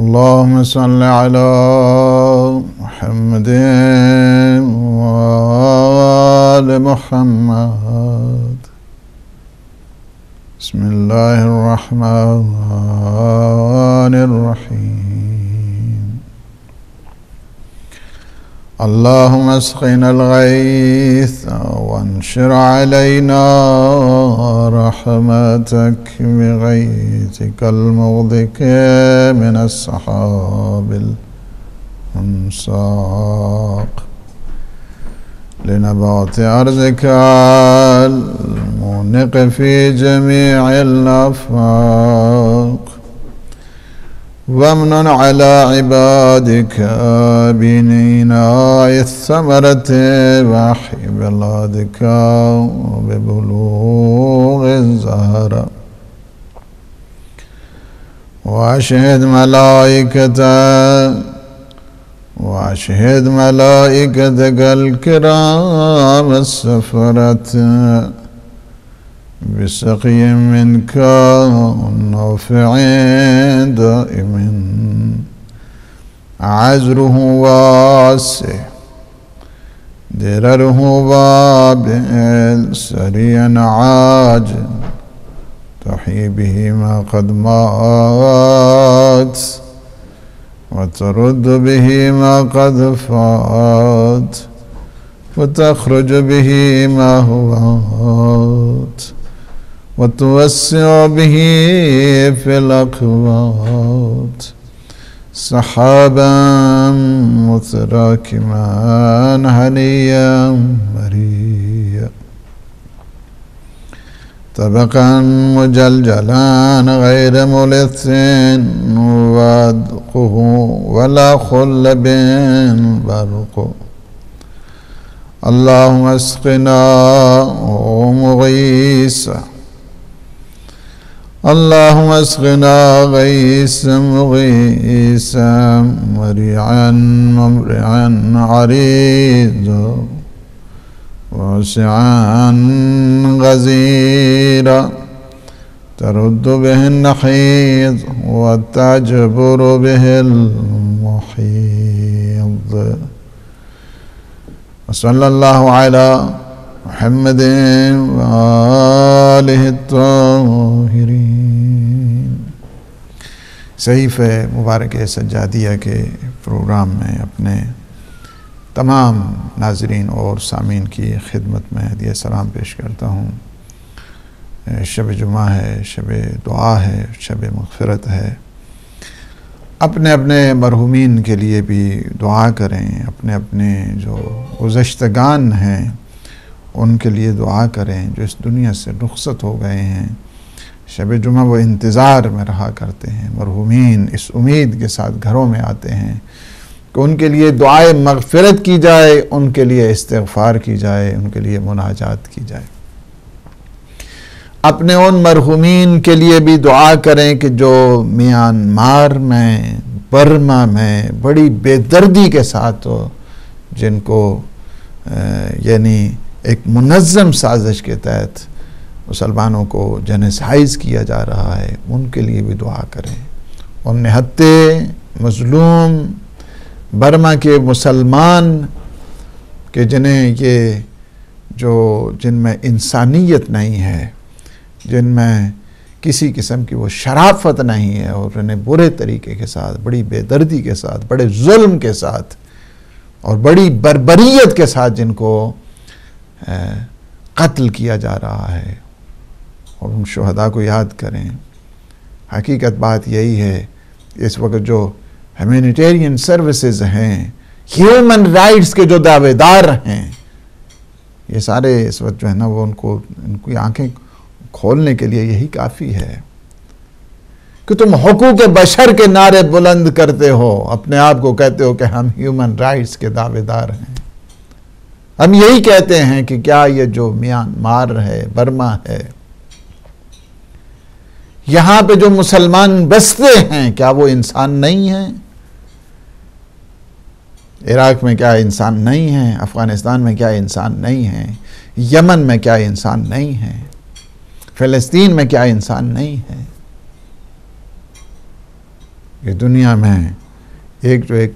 اللهم صل على محمد وآل محمد. بسم الله الرحمن الرحيم. اللهم اسقنا الغيث وانشر علينا رحمتك بغيثك المغدك من السحاب المنساق. لنبات أرضك المونق في جميع الآفاق. وامن على عبادك بنيناء الثمرة وحي بلادك ببلوغ الزهرة وأشهد ملائكتك وأشهد ملائكتك الكرام السفرة. بسقي منك نافع دائم. عزره واسع درره بابل سريع عاجل. تحيي به ما قد مات وترد به ما قد فات وتخرج به ما هو. آت وتوسع به في الأقوات سحابا متراكما هنيا مريا طبقا مجلجلا غير ملث وادقه ولا خلب برق اللهم اسقنا مغيثا اللهم اسقنا غيثا مغيثا مريعا ممرعا عريضا واسعا غزيرا ترد به النحيض وتجبر به المحيض. وصلى الله على محمد وآله الطاهرين صحیف مبارک سجادیہ کے پروگرام میں اپنے تمام ناظرین اور سامعین کی خدمت میں ہدیہ سلام پیش کرتا ہوں۔ شب جمعہ ہے، شب دعا ہے، شب مغفرت ہے۔ اپنے اپنے مرحومین کے لیے بھی دعا کریں، اپنے اپنے جو گزشتگان ہیں ان کے لیے دعا کریں جو اس دنیا سے رخصت ہو گئے ہیں۔ شب جمعہ وہ انتظار میں رہا کرتے ہیں، مرحومین اس امید کے ساتھ گھروں میں آتے ہیں کہ ان کے لیے دعائے مغفرت کی جائے، ان کے لیے استغفار کی جائے، ان کے لیے مناجات کی جائے۔ اپنے ان مرحومین کے لیے بھی دعا کریں کہ جو میانمار میں، برما میں بڑی بے دردی کے ساتھ ہو، جن کو یعنی ایک منظم سازش کے تحت مسلمانوں کو جنسائز کیا جا رہا ہے، ان کے لیے بھی دعا کریں۔ ان نہتے مظلوم برما کے مسلمان کہ جنہیں یہ جو جن میں انسانیت نہیں ہے، جن میں کسی قسم کی وہ شرافت نہیں ہے اور انہیں برے طریقے کے ساتھ، بڑی بے دردی کے ساتھ، بڑے ظلم کے ساتھ اور بڑی بربریت کے ساتھ جن کو قتل کیا جا رہا ہے۔ اور ان شہداء کو یاد کریں۔ حقیقت بات یہی ہے، اس وقت جو ہیومینیٹیرین سروسز ہیں ہیومن رائٹس کے جو دعوے دار ہیں، یہ سارے اس وقت جو ہے نا، وہ ان کو، ان کی آنکھیں کھولنے کے لیے یہی کافی ہے۔ کہ تم حقوق بشر کے نعرے بلند کرتے ہو، اپنے آپ کو کہتے ہو کہ ہم ہیومن رائٹس کے دعوے دار ہیں۔ ہم یہی کہتے ہیں کہ کیا یہ جو میانمار ہے، برما ہے۔ یہاں پہ جو مسلمان بستے ہیں، کیا وہ انسان نہیں ہیں؟ عراق میں کیا انسان نہیں ہیں؟ افغانستان میں کیا انسان نہیں ہیں؟ یمن میں کیا انسان نہیں ہیں؟ فلسطین میں کیا انسان نہیں ہے کہ دنیا میں ایک جو ایک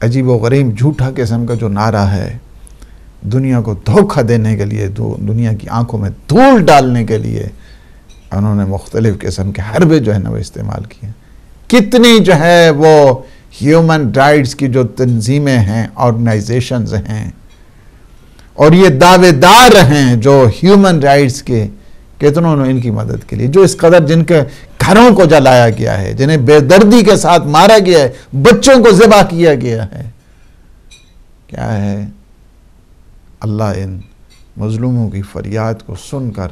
عجیب و غریب جھوٹا قسم کا جو نعرہ ہے۔ دنیا کو دھوکہ دینے کے لیے دنیا کی آنکھوں میں دھول ڈالنے کے لیے انہوں نے مختلف قسم کے حربے جو ہے نا وہ استعمال کیے۔ کتنی جو ہے وہ ہیومن رائٹس کی جو تنظیمیں ہیں آرگنائزیشنز ہیں، اور یہ دعوے دار ہیں جو ہیومن رائٹس کے کتنوں نے ان کی مدد کے لیے، جو اس قدر جن کے گھروں کو جلایا گیا ہے، جنہیں بے دردی کے ساتھ مارا گیا ہے، بچوں کو ذبح کیا گیا ہے۔ کیا ہے؟ اللہ ان مظلوموں کی فریاد کو سن کر،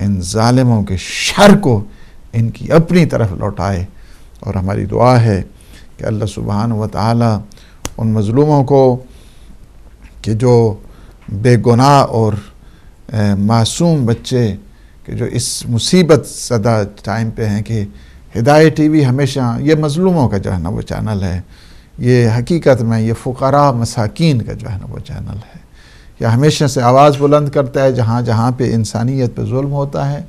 ان ظالموں کے شر کو ان کی اپنی طرف لوٹائے۔ اور ہماری دعا ہے کہ اللہ سبحانہ و تعالی ان مظلوموں کو کہ جو بے گناہ اور معصوم بچے، کہ جو اس مصیبت زدہ ٹائم پہ ہیں کہ ہدایت ٹی وی ہمیشہ، یہ مظلوموں کا جو ہے نا وہ چینل ہے۔ یہ حقیقت میں یہ فقراء مساکین کا جو ہے نا وہ چینل ہے۔ یہ ہمیشہ سے آواز بلند کرتا ہے، جہاں جہاں پہ انسانیت پہ ظلم ہوتا ہے،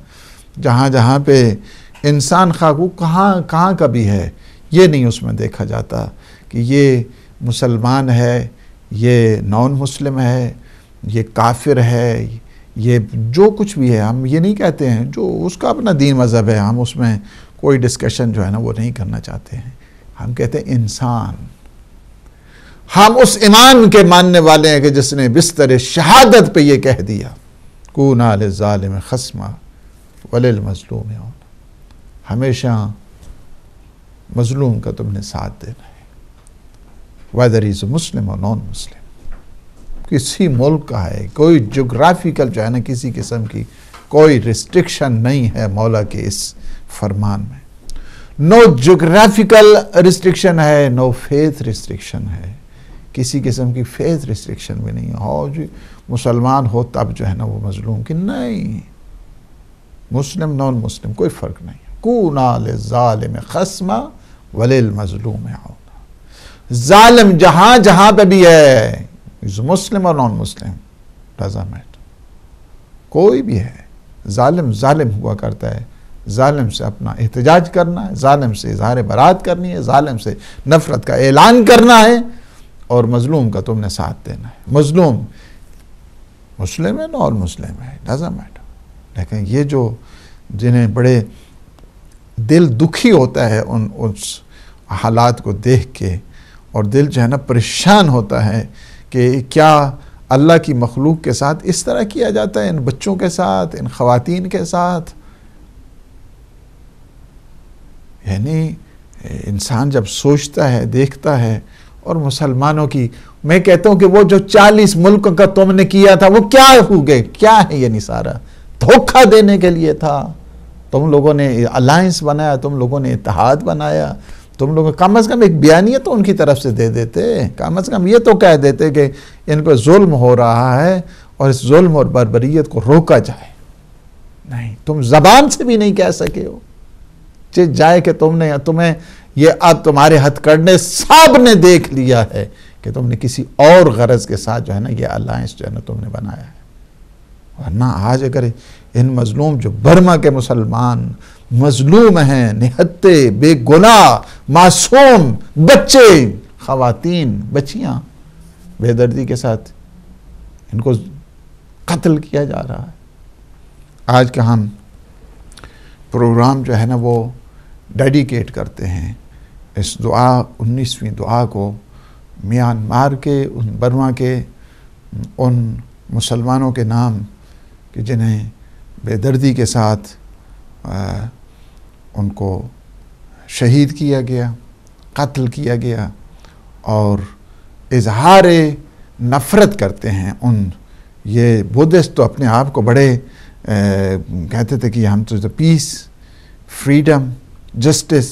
جہاں جہاں پہ انسان خاکو کہاں کہاں کا بھی ہے؟ یہ نہیں اس میں دیکھا جاتا کہ یہ مسلمان ہے، یہ نان مسلم ہے، یہ کافر ہے، یہ جو کچھ بھی ہے۔ ہم یہ نہیں کہتے ہیں، جو اس کا اپنا دین مذہب ہے، ہم اس میں کوئی ڈسکشن جو ہے نا وہ نہیں کرنا چاہتے ہیں۔ ہم کہتے ہیں انسان۔ ہم اس ایمان کے ماننے والے ہیں کہ جس نے بستر شہادت پہ یہ کہہ دیا۔ کو نال ظالم خسمہ ولیل مظلوم ہمیشہ مظلوم کا تم نے ساتھ دینا ہے۔ ویدر از مسلم اور نان مسلم کسی ملک کا ہے، کوئی جغرافیکل جو ہے نا، کسی قسم کی کوئی ریسٹرکشن نہیں ہے مولا کے اس فرمان میں۔ نو جغرافیکل ریسٹرکشن ہے نو فیتھ ریسٹرکشن ہے۔ کسی قسم کی فیتھ ریسٹرکشن بھی نہیں ہو ہاں جی مسلمان ہو تب جو ہے نا وہ مظلوم کی نہیں، مسلم نان مسلم کوئی فرق نہیں۔ کو ظالم خسمہ ولیل مظلوم ظالم جہاں جہاں پہ بھی ہے مسلم اور نان مسلم میٹ کوئی بھی ہے، ظالم ظالم ہوا کرتا ہے۔ ظالم سے اپنا احتجاج کرنا ہے، ظالم سے اظہار برات کرنی ہے، ظالم سے نفرت کا اعلان کرنا ہے۔ اور مظلوم کا تم نے ساتھ دینا ہے۔ مظلوم، مسلم ہے نان مسلم ہے میٹ لیکن یہ جو جنہیں بڑے دل دکھی ہوتا ہے ان، اس حالات کو دیکھ کے اور دل جو ہے نا پریشان ہوتا ہے کہ کیا اللہ کی مخلوق کے ساتھ اس طرح کیا جاتا ہے، ان بچوں کے ساتھ، ان خواتین کے ساتھ۔ یعنی انسان جب سوچتا ہے، دیکھتا ہے اور مسلمانوں کی، میں کہتا ہوں کہ وہ جو چالیس ملک کا تم نے کیا تھا، وہ کیا ہو گئے؟ کیا ہے یعنی سارا؟ دھوکہ دینے کے لیے تھا۔ تم لوگوں نے الائنس بنایا، تم لوگوں نے اتحاد بنایا۔ تم لوگ کم از کم ایک بیانیت تو ان کی طرف سے دے دیتے۔ کم از کم یہ تو کہہ دیتے کہ ان پہ ظلم ہو رہا ہے اور اس ظلم اور بربریت کو روکا جائے۔ نہیں، تم زبان سے بھی نہیں کہہ سکے ہو۔ جائے کہ تم نے، تمہیں یہ اب تمہارے ہتھ کرنے سب نے دیکھ لیا ہے کہ تم نے کسی اور غرض کے ساتھ جو ہے نا یہ الائنس جو ہے نا تم نے بنایا ہے۔ ورنہ آج اگر ان مظلوم جو برما کے مسلمان مظلوم ہیں، نہتے، بے گناہ، معصوم، بچے، خواتین، بچیاں بے دردی کے ساتھ ان کو قتل کیا جا رہا ہے۔ آج کا ہم پروگرام جو ہے نا وہ ڈیڈیکیٹ کرتے ہیں۔ اس دعا انیسویں دعا کو میانمار کے، ان برما کے، ان مسلمانوں کے نام کہ جنہیں بے دردی کے ساتھ ان کو شہید کیا گیا، قتل کیا گیا اور اظہار نفرت کرتے ہیں۔ ان، یہ بدھسٹ تو اپنے آپ کو بڑے کہتے تھے کہ ہم تو پیس فریڈم جسٹس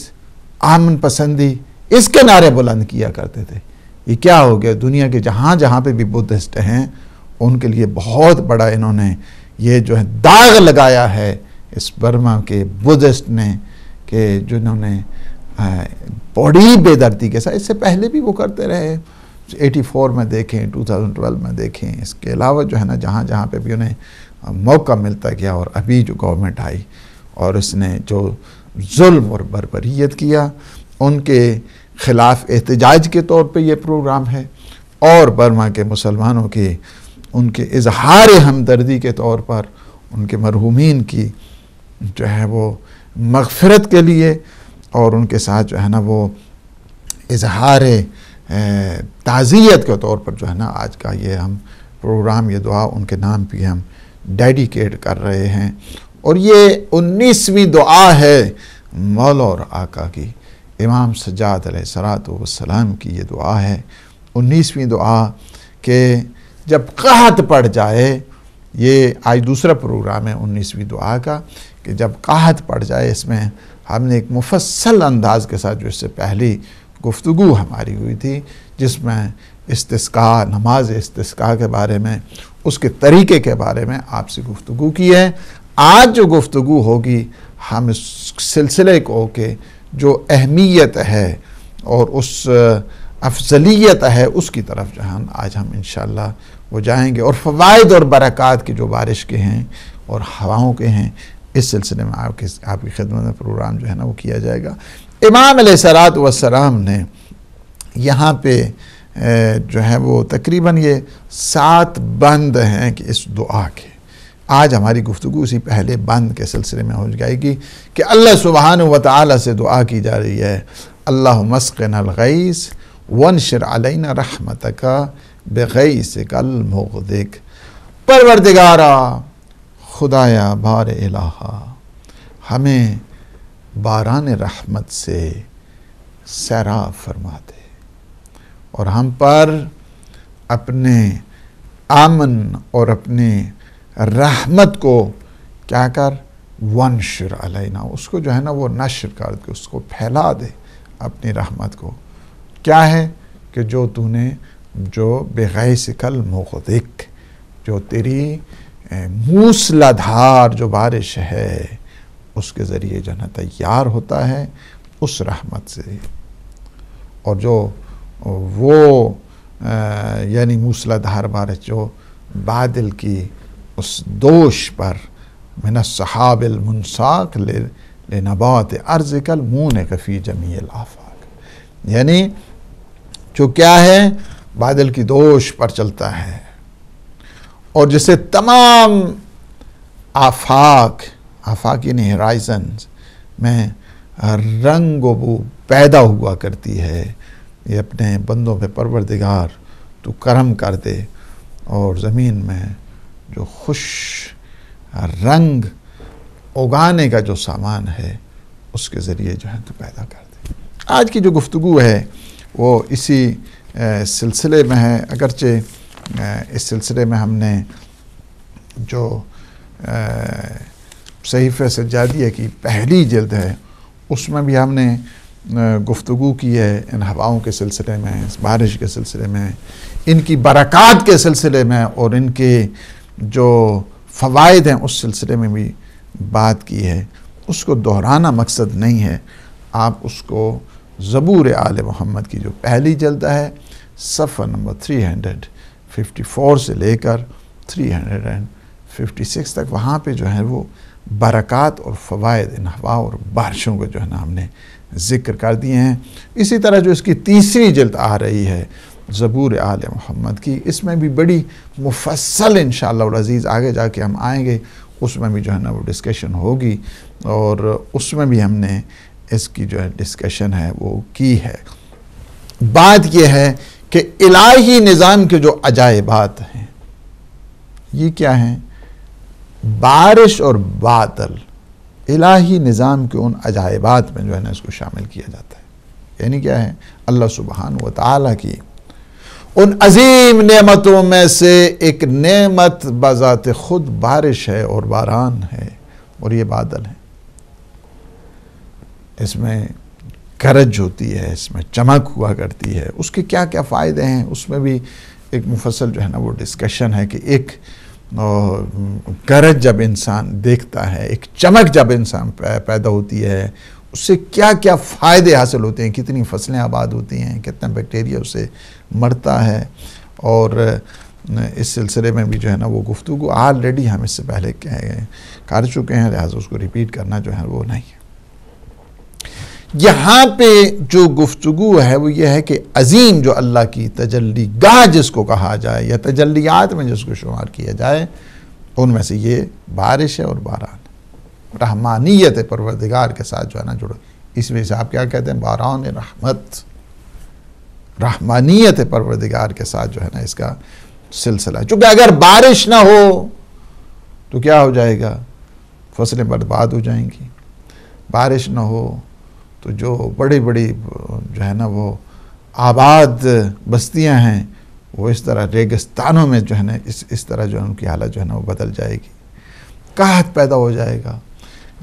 آمن پسندی اس کے نعرے بلند کیا کرتے تھے۔ یہ کیا ہو گیا؟ دنیا کے جہاں جہاں پہ بھی بدھسٹ ہیں، ان کے لیے بہت بڑا انہوں نے یہ جو ہے داغ لگایا ہے اس برما کے بدھسٹ نے، کہ جنہوں نے بڑی بے دردی کے ساتھ، اس سے پہلے بھی وہ کرتے رہے۔ ایٹی فور میں دیکھیں، ٹو تھاؤزنڈ ٹویلو میں دیکھیں، اس کے علاوہ جو ہے نا، جہاں جہاں پہ بھی انہیں موقع ملتا گیا اور ابھی جو گورنمنٹ آئی اور اس نے جو ظلم اور بربریت کیا۔ ان کے خلاف احتجاج کے طور پہ یہ پروگرام ہے اور برما کے مسلمانوں کے ان کے اظہار ہمدردی کے طور پر ان کے مرحومین کی جو ہے وہ مغفرت کے لیے اور ان کے ساتھ جو ہے نا وہ اظہار تعزیت کے طور پر جو ہے نا آج کا یہ ہم پروگرام، یہ دعا ان کے نام پہ ہم ڈیڈیکیٹ کر رہے ہیں۔ اور یہ انیسویں دعا ہے مولا اور آقا کی۔ امام سجاد علیہ سرات والسلام کی یہ دعا ہے۔ انیسویں دعا کہ جب قحط پڑ جائے، یہ آج دوسرا پروگرام ہے انیسویں دعا کا، کہ جب قحط پڑ جائے، اس میں ہم نے ایک مفصل انداز کے ساتھ جو اس سے پہلی گفتگو ہماری ہوئی تھی، جس میں استسقاء، نماز استسقاء کے بارے میں، اس کے طریقے کے بارے میں آپ سے گفتگو کی ہے۔ آج جو گفتگو ہوگی، ہم اس سلسلے کو کہ جو اہمیت ہے اور اس افضلیت ہے، اس کی طرف جو آج ہم انشاءاللہ وہ جائیں گے اور فوائد اور برکات کے جو بارش کے ہیں اور ہواؤں کے ہیں، اس سلسلے میں آپ کی آپ کی خدمت میں پروگرام جو ہے نا وہ کیا جائے گا۔ امام علیہ سرات والسلام نے یہاں پہ جو ہے وہ تقریباً یہ سات بند ہیں کہ اس دعا کے۔ آج ہماری گفتگو اسی پہلے بند کے سلسلے میں ہو جائے گی کہ اللہ سبحانہ و تعالی سے دعا کی جا رہی ہے۔ اللہ مسقن الغیس ونشر علینا رحمتکا بغیسک المغدک پروردگارا، خدایا بار الہا ہمیں باران رحمت سے سیراب فرما دے۔ اور ہم پر اپنے آمن اور اپنے رحمت کو کیا کر؟ ونشر علینا اس کو جو ہے نا وہ نشر کر کے اس کو پھیلا دے اپنی رحمت کو۔ کیا ہے؟ کہ جو تو نے، جو بغیس کل مغدک جو تیری موسلادھار جو بارش ہے، اس کے ذریعے جو ہے نا تیار ہوتا ہے اس رحمت سے۔ اور جو وہ یعنی موسلادھار بارش جو بادل کی اس دوش پر من الصحاب المنساق لنبات ارض کل مون کفی جمیع الافاق یعنی جو کیا ہے، بادل کی دوش پر چلتا ہے۔ اور جسے تمام آفاق آفاق یعنی ہرائزنز میں رنگ و بو پیدا ہوا کرتی ہے۔ یہ اپنے بندوں پہ پروردگار تو کرم کر دے اور زمین میں جو خوش رنگ اگانے کا جو سامان ہے، اس کے ذریعے جو ہے تو پیدا کر دے۔ آج کی جو گفتگو ہے، وہ اسی سلسلے میں ہے۔ اگرچہ اس سلسلے میں ہم نے جو صحیفہ سجادیہ کی پہلی جلد ہے، اس میں بھی ہم نے گفتگو کی ہے ان ہواؤں کے سلسلے میں، اس بارش کے سلسلے میں، ان کی برکات کے سلسلے میں اور ان کے جو فوائد ہیں اس سلسلے میں بھی بات کی ہے، اس کو دہرانا مقصد نہیں ہے۔ آپ اس کو زبور آل محمد کی جو پہلی جلد ہے، صفحہ نمبر 354 سے لے کر 356 تک وہاں پہ جو ہے وہ برکات اور فوائد ان ہوا اور بارشوں کو جو ہے نا ہم نے ذکر کر دیے ہیں۔ اسی طرح جو اس کی تیسری جلد آ رہی ہے زبور آل محمد کی۔ اس میں بھی بڑی مفصل انشاءاللہ العزیز آگے جا کے ہم آئیں گے، اس میں بھی جو ہے نا وہ ڈسکشن ہوگی۔ اور اس میں بھی ہم نے اس کی جو ہے ڈسکشن ہے وہ کی ہے۔ بات یہ ہے کہ الہی نظام کے جو عجائبات ہیں، یہ کیا ہیں؟ بارش اور بادل۔ الہی نظام کے ان عجائبات میں جو ہے نا اس کو شامل کیا جاتا ہے۔ یعنی کیا ہے؟ اللہ سبحانہ و تعالیٰ کی ان عظیم نعمتوں میں سے ایک نعمت بذات خود بارش ہے اور باران ہے اور یہ بادل ہے اس میں گرج ہوتی ہے، اس میں چمک ہوا کرتی ہے۔ اس کے کیا کیا فائدے ہیں؟ اس میں بھی ایک مفصل جو ہے نا وہ ڈسکشن ہے کہ ایک گرج جب انسان دیکھتا ہے، ایک چمک جب انسان پیدا ہوتی ہے اس سے کیا کیا فائدے حاصل ہوتے ہیں؟ کتنی فصلیں آباد ہوتی ہیں؟ کتنا بیکٹیریا اسے مرتا ہے؟ اور اس سلسلے میں بھی جو ہے نا وہ گفتگو آلریڈی ہم اس سے پہلے کر چکے ہیں، لہٰذا اس کو ریپیٹ کرنا جو ہے وہ نہیں ہے۔ یہاں پہ جو گفتگو ہے وہ یہ ہے کہ عظیم جو اللہ کی تجلی گاہ جس کو کہا جائے یا تجلیات میں جس کو شمار کیا جائے، ان میں سے یہ بارش ہے اور باران۔ رحمانیت پروردگار کے ساتھ جو ہے نا جڑو۔ اس میں سے آپ کیا کہتے ہیں؟ باران رحمت۔ رحمانیت پروردگار کے ساتھ جو ہے نا اس کا سلسلہ۔ چونکہ اگر بارش نہ ہو تو کیا ہو جائے گا؟ فصلیں برباد ہو جائیں گی۔ بارش نہ ہو تو جو بڑی بڑی جو ہے نا وہ آباد بستیاں ہیں، وہ اس طرح ریگستانوں میں جو ہے نا اس اس طرح جو ہے ان کی حالت جو ہے نا وہ بدل جائے گی۔ قحط پیدا ہو جائے گا۔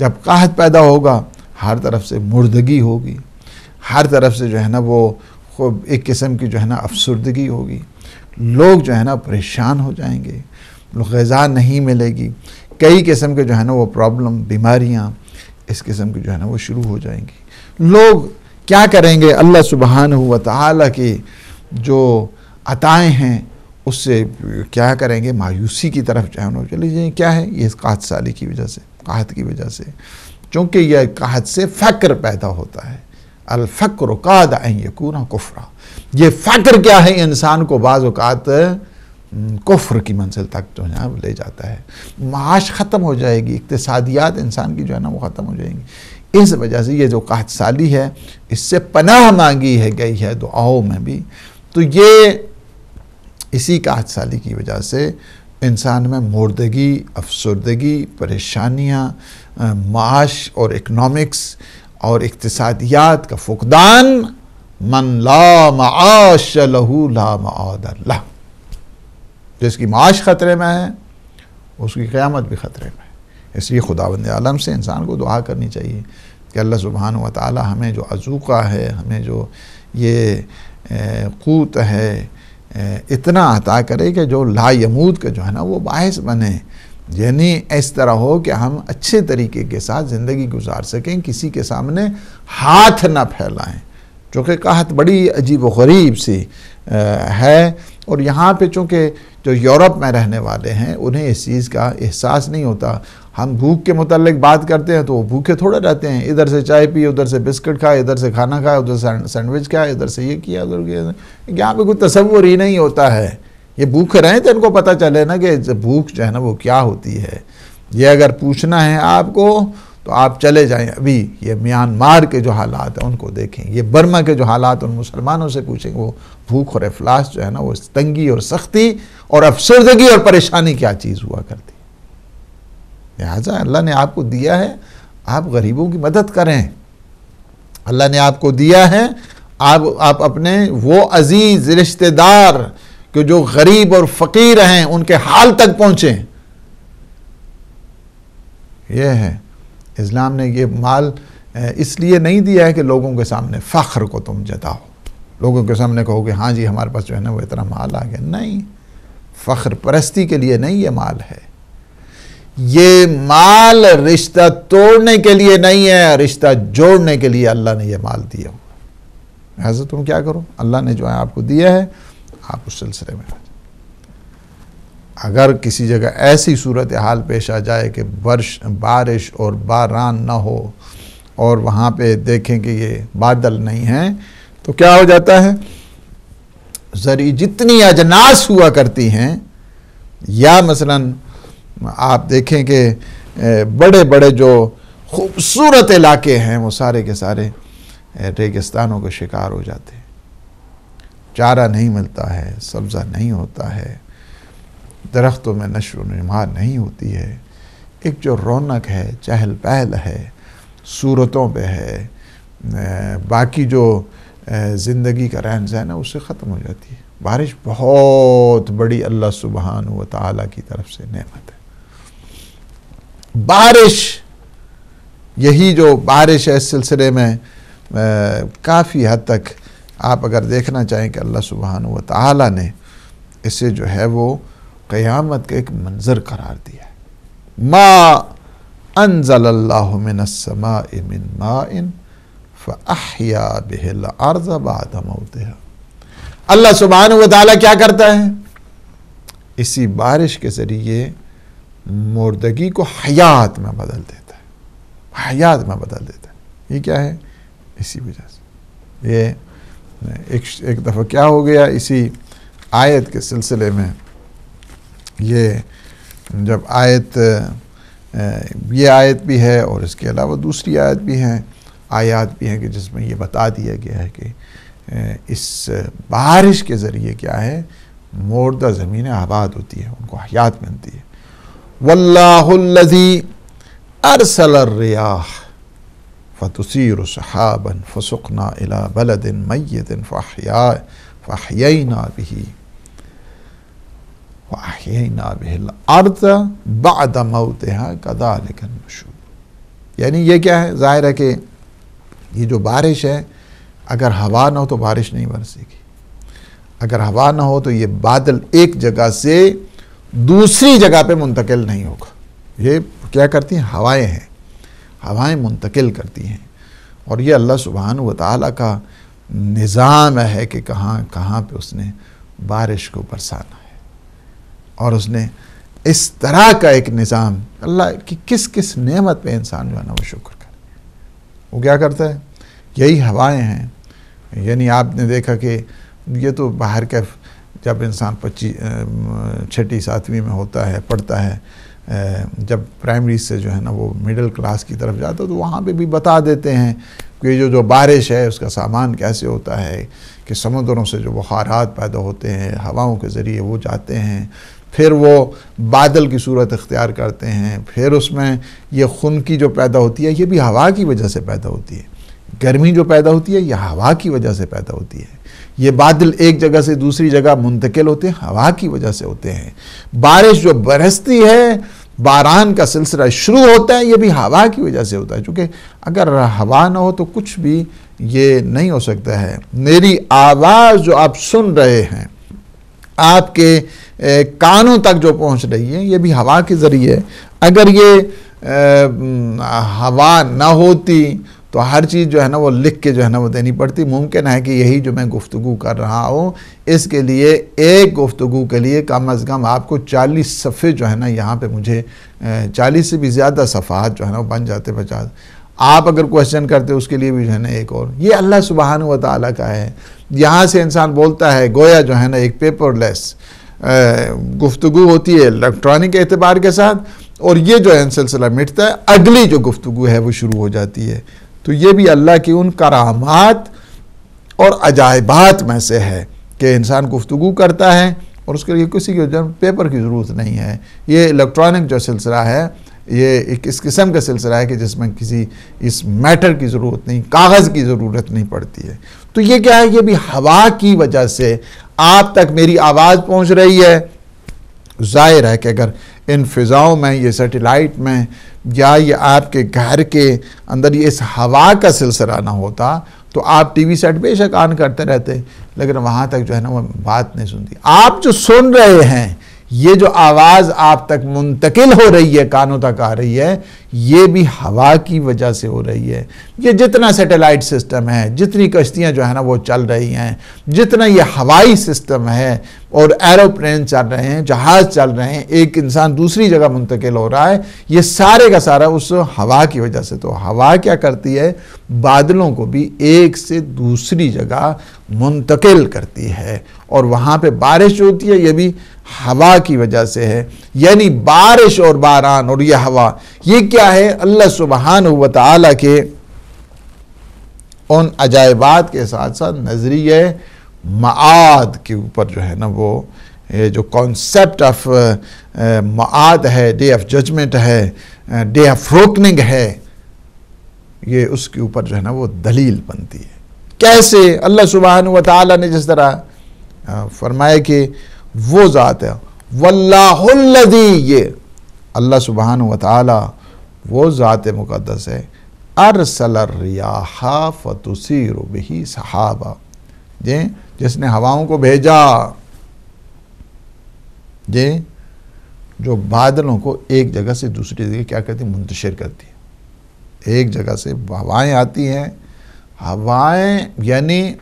جب قحط پیدا ہوگا، ہر طرف سے مردگی ہوگی۔ ہر طرف سے جو ہے نا وہ خوب ایک قسم کی جو ہے نا افسردگی ہوگی۔ لوگ جو ہے نا پریشان ہو جائیں گے، غذا نہیں ملے گی۔ کئی قسم کے جو ہے نا وہ پرابلم بیماریاں اس قسم کی جو ہے نا وہ شروع ہو جائیں گی۔ لوگ کیا کریں گے؟ اللہ سبحانہ و تعالی کی جو عطائیں ہیں، اس سے کیا کریں گے؟ مایوسی کی طرف جو ہے چلے جائیں۔ کیا ہے؟ یہ اس قحط سالی کی وجہ سے۔ قحط کی وجہ سے۔ چونکہ یہ قحط سے فقر پیدا ہوتا ہے۔ الفقر قاد این یکونا کفرا۔ یہ فقر کیا ہے؟ انسان کو بعض اوقات کفر کی منزل تک جو ہے لے جاتا ہے۔ معاش ختم ہو جائے گی، اقتصادیات انسان کی جو ہے نا، وہ ختم ہو جائیں گی۔ اس وجہ سے یہ جو قحط سالی ہے، اس سے پناہ مانگی ہے، گئی ہے دعاؤں میں بھی۔ تو یہ اسی قحط سالی کی وجہ سے انسان میں مردگی، افسردگی، پریشانیاں معاش اور اکنامکس اور اقتصادیات کا فقدان۔ من لا معاش لہو لا معاد اللہ۔ جس کی معاش خطرے میں ہے، اس کی قیامت بھی خطرے میں ہے۔ اس لیے خدا بند عالم سے انسان کو دعا کرنی چاہیے کہ اللہ سبحانہ و تعالی ہمیں جو عزوقہ ہے، ہمیں جو یہ قوت ہے اتنا عطا کرے کہ جو لا یمود کا جو ہے نا، وہ باعث بنے۔ یعنی اس طرح ہو کہ ہم اچھے طریقے کے ساتھ زندگی گزار سکیں، کسی کے سامنے ہاتھ نہ پھیلائیں۔ چونکہ قحط بڑی عجیب و غریب سی ہے۔ اور یہاں پہ چونکہ جو یورپ میں رہنے والے ہیں، انہیں اس چیز کا احساس نہیں ہوتا۔ ہم بھوک کے متعلق بات کرتے ہیں تو وہ بھوکے تھوڑے رہتے ہیں۔ ادھر سے چائے پی، ادھر سے بسکٹ کھائے، ادھر سے کھانا کھائے، ادھر سے سینڈوچ کھائے، ادھر سے یہ کیا، ادھر کیا۔ یہاں پہ کوئی تصور ہی نہیں ہوتا ہے۔ یہ بھوکے رہیں تو ان کو پتہ چلے نا کہ بھوک جو ہے نا وہ کیا ہوتی ہے۔ یہ اگر پوچھنا ہے آپ کو تو آپ چلے جائیں۔ ابھی یہ میانمار کے جو حالات ہیں ان کو دیکھیں۔ یہ برما کے جو حالات ان مسلمانوں سے پوچھیں وہ بھوک اور افلاس جو ہے نا وہ تنگی اور سختی اور افسردگی اور پریشانی کیا چیز ہوا کرتی لہٰذا اللہ نے آپ کو دیا ہے، آپ غریبوں کی مدد کریں۔ اللہ نے آپ کو دیا ہے، آپ آپ اپنے وہ عزیز رشتہ دار کہ جو غریب اور فقیر ہیں، ان کے حال تک پہنچیں۔ یہ ہے، اسلام نے یہ مال اس لیے نہیں دیا ہے کہ لوگوں کے سامنے فخر کو تم جتاؤ۔ لوگوں کے سامنے کہو کہ ہاں جی ہمارے پاس جو ہے نا وہ اتنا مال آ گیا۔ نہیں، فخر پرستی کے لیے نہیں یہ مال ہے۔ یہ مال رشتہ توڑنے کے لیے نہیں ہے، رشتہ جوڑنے کے لیے اللہ نے یہ مال دیا۔ لہٰذا تم کیا کرو؟ اللہ نے جو ہے آپ کو دیا ہے، آپ اس سلسلے میں اگر کسی جگہ ایسی صورت حال پیش آ جائے کہ برش، بارش اور باران نہ ہو اور وہاں پہ دیکھیں کہ یہ بادل نہیں ہیں، تو کیا ہو جاتا ہے؟ ذریع جتنی اجناس ہوا کرتی ہیں، یا مثلا آپ دیکھیں کہ بڑے بڑے جو خوبصورت علاقے ہیں، وہ سارے کے سارے ریگستانوں کے شکار ہو جاتے ہیں۔ چارہ نہیں ملتا ہے، سبزہ نہیں ہوتا ہے، درختوں میں نشر و نما نہیں ہوتی ہے۔ ایک جو رونق ہے، چہل پہل ہے، صورتوں پہ ہے باقی جو زندگی کا رہن سہن ہے اس سے ختم ہو جاتی ہے۔ بارش بہت بڑی اللہ سبحان و تعالیٰ کی طرف سے نعمت ہے۔ بارش، یہی جو بارش ہے اس سلسلے میں کافی حد تک آپ اگر دیکھنا چاہیں کہ اللہ سبحانہ و تعالیٰ نے اسے جو ہے وہ قیامت کا ایک منظر قرار دیا ہے۔ ما انزل اللہ من السماء من ماء فاحیا به الارض بعد موتها۔ اللہ سبحانہ و تعالیٰ کیا کرتا ہے؟ اسی بارش کے ذریعے مردگی کو حیات میں بدل دیتا ہے۔ حیات میں بدل دیتا ہے۔ یہ کیا ہے؟ اسی وجہ سے۔ یہ ایک ایک دفعہ کیا ہو گیا؟ اسی آیت کے سلسلے میں یہ جب آیت، یہ آیت بھی ہے اور اس کے علاوہ دوسری آیت بھی ہیں۔ آیات بھی ہیں کہ جس میں یہ بتا دیا گیا ہے کہ، اس بارش کے ذریعے کیا ہے؟ موردہ زمین آباد ہوتی ہے ان کو حیات ملتی ہے۔ واللہ الذی ارسل الریاح فتسیر صحابا فسقنا الى بلد میت فاحیینا به وَأَحْيَيْنَا بِهِ الْأَرْضَ بَعْدَ مَوْتِهَا كَذَلِكَ النُّشُورِ۔ یعنی یہ کیا ہے؟ ظاہر ہے کہ یہ جو بارش ہے، اگر ہوا نہ ہو تو بارش نہیں برسے گی۔ اگر ہوا نہ ہو تو یہ بادل ایک جگہ سے دوسری جگہ پہ منتقل نہیں ہوگا۔ یہ کیا کرتی ہیں؟ ہوائیں ہیں۔ ہوائیں منتقل کرتی ہیں۔ اور یہ اللہ سبحانہ و تعالیٰ کا نظام ہے کہ کہاں کہاں پہ اس نے بارش کو برسانا ہے۔ اور اس نے اس طرح کا ایک نظام، اللہ کی کس کس نعمت پہ انسان جو ہے نا وہ شکر کرے۔ وہ کیا کرتا ہے؟ یہی ہوائیں ہیں۔ یعنی آپ نے دیکھا کہ یہ تو باہر کے جب انسان پچی چھٹی ساتویں میں ہوتا ہے، پڑھتا ہے جب پرائمری سے جو ہے نا وہ مڈل کلاس کی طرف جاتا ہے تو وہاں پہ بھی بتا دیتے ہیں کہ جو جو بارش ہے، اس کا سامان کیسے ہوتا ہے، کہ سمندروں سے جو بخارات پیدا ہوتے ہیں، ہواؤں کے ذریعے وہ جاتے ہیں۔ پھر وہ بادل کی صورت اختیار کرتے ہیں۔ پھر اس میں یہ خون کی جو پیدا ہوتی ہے، یہ بھی ہوا کی وجہ سے پیدا ہوتی ہے۔ گرمی جو پیدا ہوتی ہے، یہ ہوا کی وجہ سے پیدا ہوتی ہے۔ یہ بادل ایک جگہ سے دوسری جگہ منتقل ہوتے ہیں، ہوا کی وجہ سے ہوتے ہیں۔ بارش جو برستی ہے، باران کا سلسلہ شروع ہوتا ہے، یہ بھی ہوا کی وجہ سے ہوتا ہے۔ چونکہ اگر ہوا نہ ہو تو کچھ بھی یہ نہیں ہو سکتا ہے۔ میری آواز جو آپ سن رہے ہیں، آپ کے کانوں تک جو پہنچ رہی ہے یہ بھی ہوا کے ذریعے۔ اگر یہ ہوا نہ ہوتی تو ہر چیز جو ہے نا وہ لکھ کے جو ہے نا وہ دینی پڑتی۔ ممکن ہے کہ یہی جو میں گفتگو کر رہا ہوں، اس کے لیے ایک گفتگو کے لیے کم از کم آپ کو چالیس صفحے جو ہے نا یہاں پہ مجھے چالیس سے بھی زیادہ صفحات جو ہے نا وہ بن جاتے۔ بچا آپ اگر کوشچن کرتے اس کے لیے بھی جو ہے نا ایک اور۔ یہ اللہ سبحانہ و تعالیٰ کا ہے۔ یہاں سے انسان بولتا ہے، گویا جو ہے نا ایک پیپر لیس گفتگو ہوتی ہے الیکٹرانک اعتبار کے ساتھ۔ اور یہ جو ہے سلسلہ مٹتا ہے، اگلی جو گفتگو ہے وہ شروع ہو جاتی ہے۔ تو یہ بھی اللہ کی ان کرامات اور عجائبات میں سے ہے کہ انسان گفتگو کرتا ہے اور اس کے لیے کسی کی پیپر کی ضرورت نہیں ہے۔ یہ الیکٹرانک جو سلسلہ ہے، یہ ایک اس قسم کا سلسلہ ہے کہ جس میں کسی اس میٹر کی ضرورت نہیں، کاغذ کی ضرورت نہیں پڑتی ہے۔ تو یہ کیا ہے؟ یہ بھی ہوا کی وجہ سے آپ تک میری آواز پہنچ رہی ہے۔ ظاہر ہے کہ اگر ان فضاؤں میں، یہ سیٹلائٹ میں یا یہ آپ کے گھر کے اندر یہ اس ہوا کا سلسلہ نہ ہوتا، تو آپ ٹی وی سیٹ بے شک آن کرتے رہتے، لیکن وہاں تک جو ہے نا وہ بات نہیں سنتی۔ آپ جو سن رہے ہیں، یہ جو آواز آپ تک منتقل ہو رہی ہے، کانوں تک آ رہی ہے، یہ بھی ہوا کی وجہ سے ہو رہی ہے۔ یہ جتنا سیٹلائٹ سسٹم ہے، جتنی کشتیاں جو ہے نا وہ چل رہی ہیں، جتنا یہ ہوائی سسٹم ہے اور ایروپلین چل رہے ہیں، جہاز چل رہے ہیں، ایک انسان دوسری جگہ منتقل ہو رہا ہے، یہ سارے کا سارا اس ہوا کی وجہ سے۔ تو ہوا کیا کرتی ہے؟ بادلوں کو بھی ایک سے دوسری جگہ منتقل کرتی ہے۔ اور وہاں پہ بارش ہوتی ہے، یہ بھی ہوا کی وجہ سے ہے۔ یعنی بارش اور باران اور یہ ہوا، یہ کیا ہے؟ اللہ سبحانہ و کے ان عجائبات کے ساتھ ساتھ نظریہ معاد کے اوپر جو ہے نا وہ جو کانسیپٹ آف uh, uh, معاد ہے ڈے آف ججمنٹ ہے ڈے آف روکننگ ہے، یہ اس کے اوپر جو ہے نا وہ دلیل بنتی ہے۔ کیسے؟ اللہ سبحانہ و تعالی نے جس طرح فرمایا کہ وہ ذات ہے۔ واللہ الذی یہ اللہ سبحانہ و تعالی وہ ذات مقدس ہے۔ ارسل الریاح فتسیر بہی صحابہ جی جس نے ہواؤں کو بھیجا۔ جی جو بادلوں کو ایک جگہ سے دوسری جگہ کیا کرتی منتشر کرتی ہے۔ ایک جگہ سے ہوائیں آتی ہیں۔ ہوائیں یعنی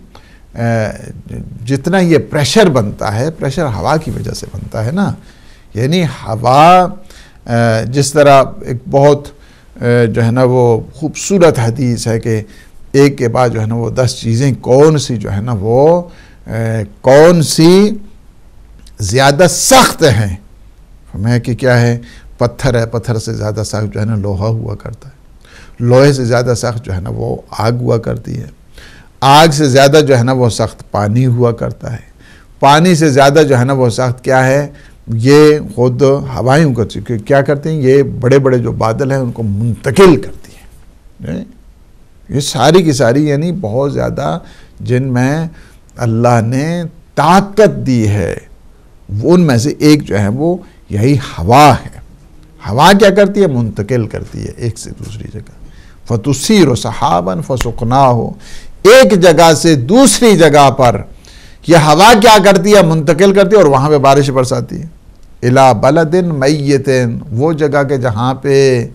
جتنا یہ پریشر بنتا ہے، پریشر ہوا کی وجہ سے بنتا ہے نا۔ یعنی ہوا جس طرح ایک بہت جو ہے نا، وہ خوبصورت حدیث ہے کہ ایک کے بعد جو ہے نا، وہ دس چیزیں، کون سی جو ہے نا، وہ کون سی زیادہ سخت ہیں؟ فرمایا کہ کیا ہے؟ پتھر ہے، پتھر سے زیادہ سخت جو ہے نا، لوہا ہوا کرتا ہے۔ لوہے سے زیادہ سخت جو ہے نا، وہ آگ ہوا کرتی ہے۔ آگ سے زیادہ جو ہے نا، وہ سخت پانی ہوا کرتا ہے۔ پانی سے زیادہ جو ہے نا، وہ سخت کیا ہے؟ یہ خود ہوائیوں کو کیا کرتے ہیں؟ یہ بڑے بڑے جو بادل ہیں، ان کو منتقل کرتی ہیں۔ یہ ساری کی ساری یعنی بہت زیادہ جن میں اللہ نے طاقت دی ہے ان میں سے ایک جو ہے وہ یہی ہوا ہے۔ ہوا کیا کرتی ہے؟ منتقل کرتی ہے ایک سے دوسری جگہ۔ فتصیر و صحابن فسکنا ہو ایک جگہ سے دوسری جگہ پر یہ ہوا کیا کرتی ہے؟ منتقل کرتی ہے اور وہاں پہ بارش برساتی ہے۔ الا بلدن میتن وہ جگہ کے جہاں پہ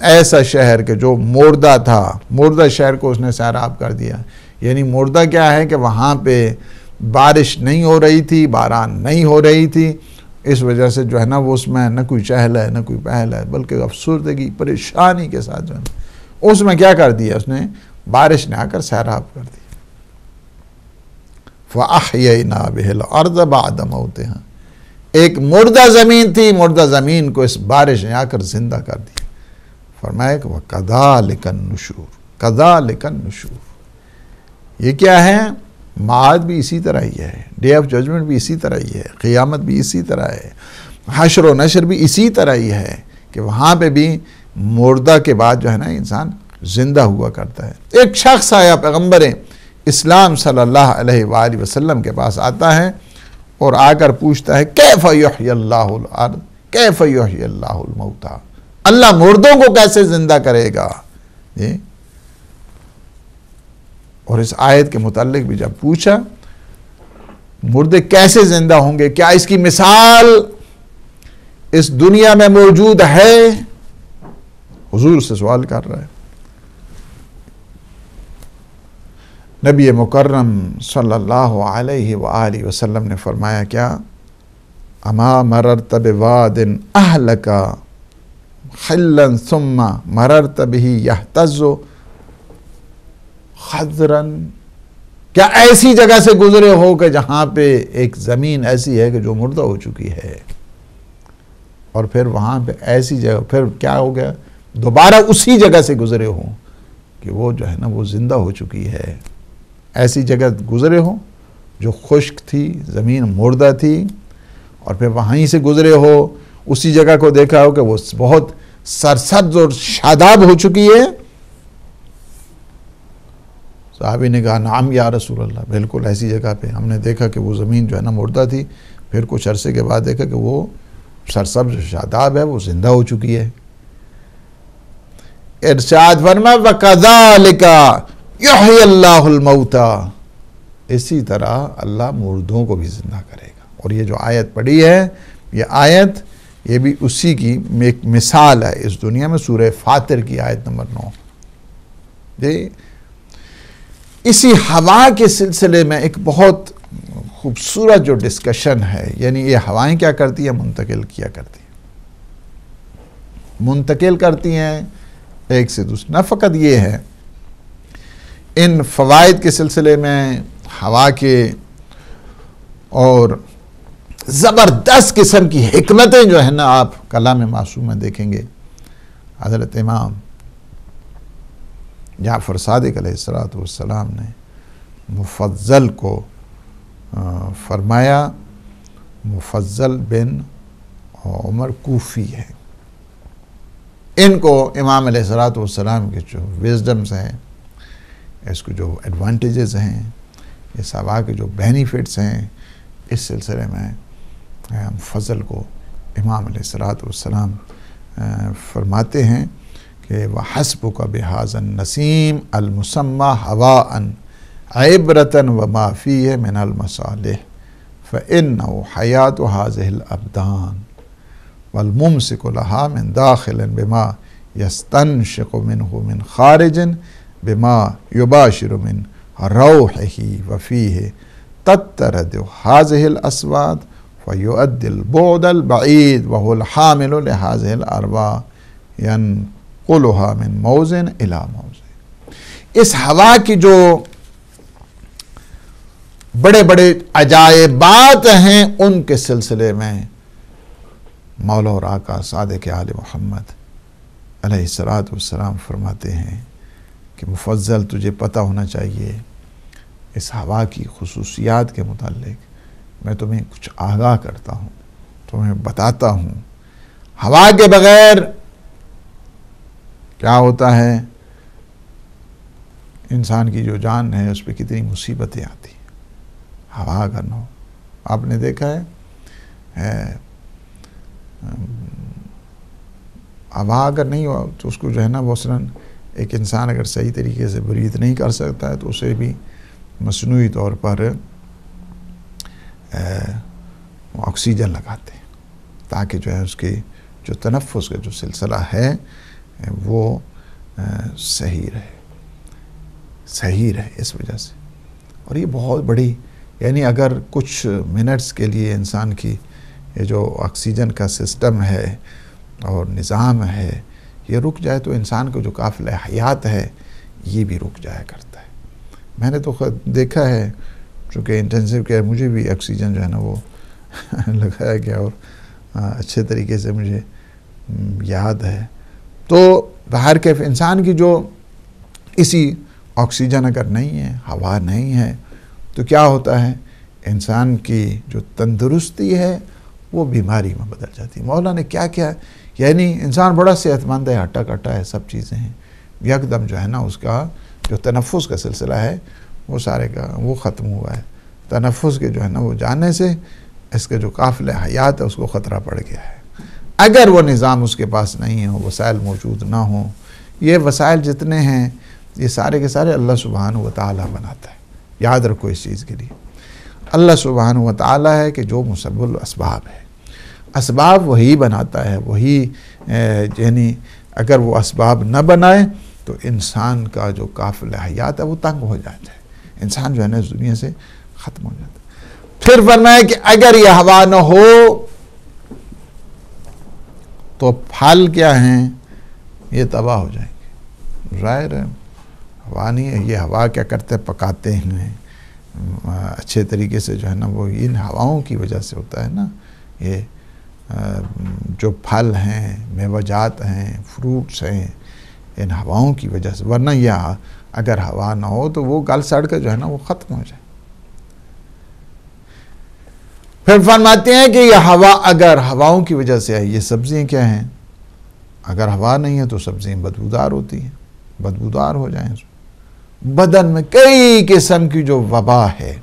ایسا شہر کے جو مردہ تھا۔ مردہ شہر کو اس نے سیراب کر دیا۔ یعنی مردہ کیا ہے کہ وہاں پہ بارش نہیں ہو رہی تھی، باران نہیں ہو رہی تھی۔ اس وجہ سے جو ہے نا وہ اس میں نہ کوئی چہل ہے، نہ کوئی پہل ہے، بلکہ افسردگی، پریشانی کے ساتھ جو ہے نا اس میں کیا کر دیا اس نے؟ بارش نے آ کر سیراب کر دیا۔ فَأَحْيَيْنَا بِهِ الْأَرْضَ بَعْدَ مَوْتِهَا۔ ایک مردہ زمین تھی، مردہ زمین کو اس بارش نے آ کر زندہ کر دیا۔ فرمایا کہ وہ کدا لکن نشور کدا نشور یہ کیا ہے؟ معاد بھی اسی طرح ہی ہے ڈے آف ججمنٹ بھی اسی طرح ہی ہے، قیامت بھی اسی طرح ہے، حشر و نشر بھی اسی طرح ہی ہے کہ وہاں پہ بھی مردہ کے بعد جو ہے نا انسان زندہ ہوا کرتا ہے۔ ایک شخص آیا، پیغمبر اسلام صلی اللہ علیہ وآلہ وسلم کے پاس آتا ہے اور آ کر پوچھتا ہے، کیف یحیی اللہ الارض؟ کیف یحیی اللہ الموتا اللہ مردوں کو کیسے زندہ کرے گا؟ جی اور اس آیت کے متعلق بھی جب پوچھا، مردے کیسے زندہ ہوں گے؟ کیا اس کی مثال اس دنیا میں موجود ہے؟ حضور سے سوال کر رہا ہے۔ نبی مکرم صلی اللہ علیہ وآلہ وسلم نے فرمایا، کیا اما مررت بواد اہلکا خلن ثم مررت بھی یحتز؟ خضرن کیا ایسی جگہ سے گزرے ہو کہ جہاں پہ ایک زمین ایسی ہے کہ جو مردہ ہو چکی ہے؟ اور پھر وہاں پہ ایسی جگہ، پھر کیا ہو گیا؟ دوبارہ اسی جگہ سے گزرے ہوں کہ وہ جو ہے نا وہ زندہ ہو چکی ہے۔ ایسی جگہ گزرے ہوں جو خشک تھی، زمین مردہ تھی، اور پھر وہیں سے گزرے ہو، اسی جگہ کو دیکھا ہو کہ وہ بہت سرسبز اور شاداب ہو چکی ہے۔ صحابی نے کہا نام یا رسول اللہ، بالکل ایسی جگہ پہ ہم نے دیکھا کہ وہ زمین جو ہے نا مردہ تھی۔ پھر کچھ عرصے کے بعد دیکھا کہ وہ سرسبز شاداب ہے، وہ زندہ ہو چکی ہے۔ ارشاد فرما، وَكَذَلِكَ يُحْيِ اللَّهُ الْمَوْتَى اسی طرح اللہ مردوں کو بھی زندہ کرے گا۔ اور یہ جو آیت پڑھی ہے، یہ آیت، یہ بھی اسی کی ایک مثال ہے۔ اس دنیا میں سورہ فاتر کی آیت نمبر نو۔ جی اسی ہوا کے سلسلے میں ایک بہت خوبصورت جو ڈسکشن ہے یعنی یہ ہوائیں کیا کرتی ہیں؟ منتقل کیا کرتی ہیں؟ منتقل کرتی ہیں، ایک سے دوسرے نہ فقط یہ ہے، ان فوائد کے سلسلے میں ہوا کے اور زبردست قسم کی حکمتیں جو ہیں نا، آپ کلام معصوم میں دیکھیں گے۔ حضرت امام جعفر صادق علیہ السلام نے مفضل کو فرمایا، مفضل بن عمر کوفی ہے۔ ان کو امام علیہ السلاۃ والسلام کے جو وزڈمز ہیں، اس کو جو ایڈوانٹیجز ہیں یہ سوا کے جو بینیفٹس ہیں، اس سلسلے میں فضل کو امام علیہ السلاۃ والسلام فرماتے ہیں۔ وحسبك بهذا النسيم المسمى هواء عبرة وما فيه من المصالح فإنه حياة هذه الأبدان. والممسك لها من داخل بما يستنشق منه من خارج بما يباشر من روحه وفيه تطرد هذه الأسواد فيؤدي البعد البعيد وهو الحامل لهذه الأرواح ين ينقلها من موزن إلى موزن۔ اس ہوا کی جو بڑے بڑے عجائبات ہیں، ان کے سلسلے میں مولا اور آقا صادق آل محمد علیہ السلاۃ والسلام فرماتے ہیں کہ مفضل، تجھے پتہ ہونا چاہیے اس ہوا کی خصوصیات کے متعلق میں تمہیں کچھ آگاہ کرتا ہوں، تمہیں بتاتا ہوں۔ ہوا کے بغیر کیا ہوتا ہے؟ انسان کی جو جان ہے، اس پہ کتنی مصیبتیں آتی ہیں۔ ہوا اگر نہ ہو آپ نے دیکھا ہے؟ ہوا اگر نہیں ہو تو اس کو جو ہے نا، مثلاً ایک انسان اگر صحیح طریقے سے برید نہیں کر سکتا ہے، تو اسے بھی مصنوعی طور پر آکسیجن لگاتے ہیں، تاکہ جو ہے اس کی جو تنفس کا جو سلسلہ ہے وہ صحیح رہے۔ صحیح رہے اس وجہ سے۔ اور یہ بہت بڑی یعنی اگر کچھ منٹس کے لیے انسان کی یہ جو آکسیجن کا سسٹم ہے اور نظام ہے، یہ رک جائے تو انسان کو جو قافل حیات ہے، یہ بھی رک جایا کرتا ہے۔ میں نے تو خود دیکھا ہے، چونکہ انٹینسیو کیئر مجھے بھی آکسیجن جو ہے نا وہ لگایا گیا اور اچھے طریقے سے مجھے یاد ہے۔ تو باہر کے انسان کی جو اسی آکسیجن اگر نہیں ہے، ہوا نہیں ہے، تو کیا ہوتا ہے؟ انسان کی جو تندرستی ہے، وہ بیماری میں بدل جاتی ہے۔ مولا نے کیا کیا؟ یعنی انسان بڑا صحت مند ہے، ہٹا کٹا ہے، سب چیزیں ہیں۔ یک دم جو ہے نا، اس کا جو تنفس کا سلسلہ ہے، وہ سارے کا وہ ختم ہوا ہے۔ تنفس کے جو ہے نا، وہ جانے سے اس کے جو قافل حیات ہے، اس کو خطرہ پڑ گیا ہے۔ اگر وہ نظام اس کے پاس نہیں ہے، وسائل موجود نہ ہوں، یہ وسائل جتنے ہیں، یہ سارے کے سارے اللہ سبحانہ و تعالیٰ بناتا ہے۔ یاد رکھو اس چیز کے لیے۔ اللہ سبحانہ و تعالیٰ ہے کہ جو مسب الاسباب ہے۔ اسباب وہی بناتا ہے، وہی یعنی اگر وہ اسباب نہ بنائے تو انسان کا جو قافل حیات ہے، وہ تنگ ہو جاتا ہے۔ انسان جو ہے نا، اس دنیا سے ختم ہو جاتا ہے۔ پھر فرمایا کہ اگر یہ ہوا نہ ہو تو پھل کیا ہیں؟ یہ تباہ ہو جائیں گے۔ ظاہر ہے، ہوا نہیں ہے۔ یہ ہوا کیا کرتے؟ پکاتے ہیں۔ اچھے طریقے سے جو ہے نا، وہ ان ہواؤں کی وجہ سے ہوتا ہے نا۔ یہ جو پھل ہیں، میوجات ہیں فروٹس ہیں، ان ہواؤں کی وجہ سے۔ ورنہ یہ اگر ہوا نہ ہو تو وہ گل سڑ کے جو ہے نا، وہ ختم ہو جائے۔ پھر فرماتے ہیں کہ یہ ہوا اگر ہواؤں کی وجہ سے ہے یہ سبزیاں کیا ہیں؟ اگر ہوا نہیں ہے تو سبزیاں بدبودار ہوتی ہیں، بدبودار ہو جائیں۔ بدن میں کئی قسم کی جو وبا ہے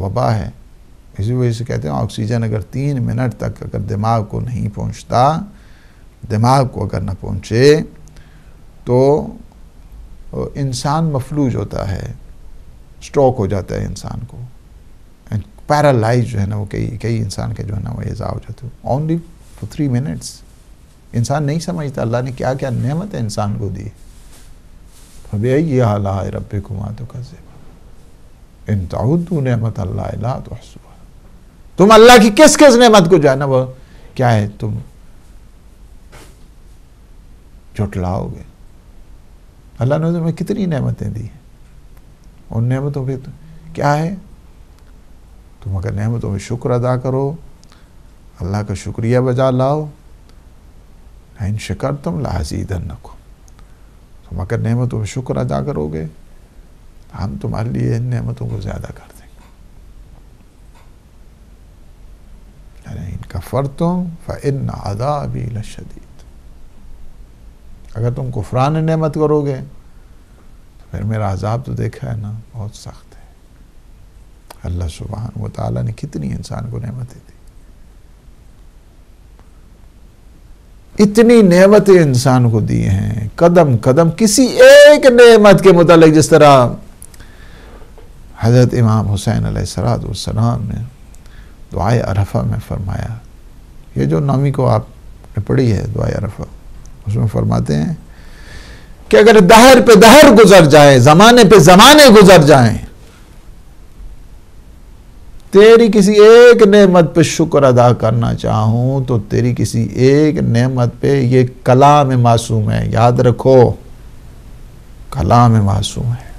وبا ہے۔ اسی وجہ سے کہتے ہیں آکسیجن اگر تین منٹ تک اگر دماغ کو نہیں پہنچتا، دماغ کو اگر نہ پہنچے تو انسان مفلوج ہوتا ہے، سٹروک ہو جاتا ہے انسان کو۔ پیرالائز جو ہے نا وہ کئی کئی انسان کے جو ہے نا وہ اعزا ہو جاتے اونلی فور تھری منٹس انسان نہیں سمجھتا، اللہ نے کیا کیا نعمت ہے انسان کو دی؟ ابھی یہ حال ہے رب کماتوں کا زیبا ان تعودو نعمت اللہ لا تحسبہ تم اللہ کی کس کس نعمت کو جو ہے نا وہ کیا ہے؟ تم جھٹلاؤ گے۔ اللہ نے تمہیں کتنی نعمتیں دی ہیں؟ ان نعمتوں پہ کیا ہے؟ تم اگر نعمتوں میں شکر ادا کرو۔ اللہ کا شکریہ بجا لاؤ۔ ان شکر تم لازید نکو تم اگر نعمتوں میں شکر ادا کرو گے۔ ہم تمہارے لیے ان نعمتوں کو زیادہ کر دیں یعنی ان کا فرتم فن ادا لشدید۔ اگر تم کفران نعمت کرو گے، تو پھر میرا عذاب تو دیکھا ہے نا، بہت سخت۔ اللہ سبحان و تعالیٰ نے کتنی انسان کو نعمتیں دی اتنی نعمتیں انسان کو دی ہیں۔ قدم قدم کسی ایک نعمت کے متعلق جس طرح حضرت امام حسین علیہ السلام نے دعائے عرفہ میں فرمایا۔ یہ جو نامی کو آپ نے پڑھی ہے دعائے عرفہ، اس میں فرماتے ہیں کہ اگر دہر پہ دہر گزر جائے، زمانے پہ زمانے گزر جائیں تیری کسی ایک نعمت پہ شکر ادا کرنا چاہوں تو تیری کسی ایک نعمت پہ یہ کلام معصوم ہے۔ یاد رکھو، کلام معصوم ہے۔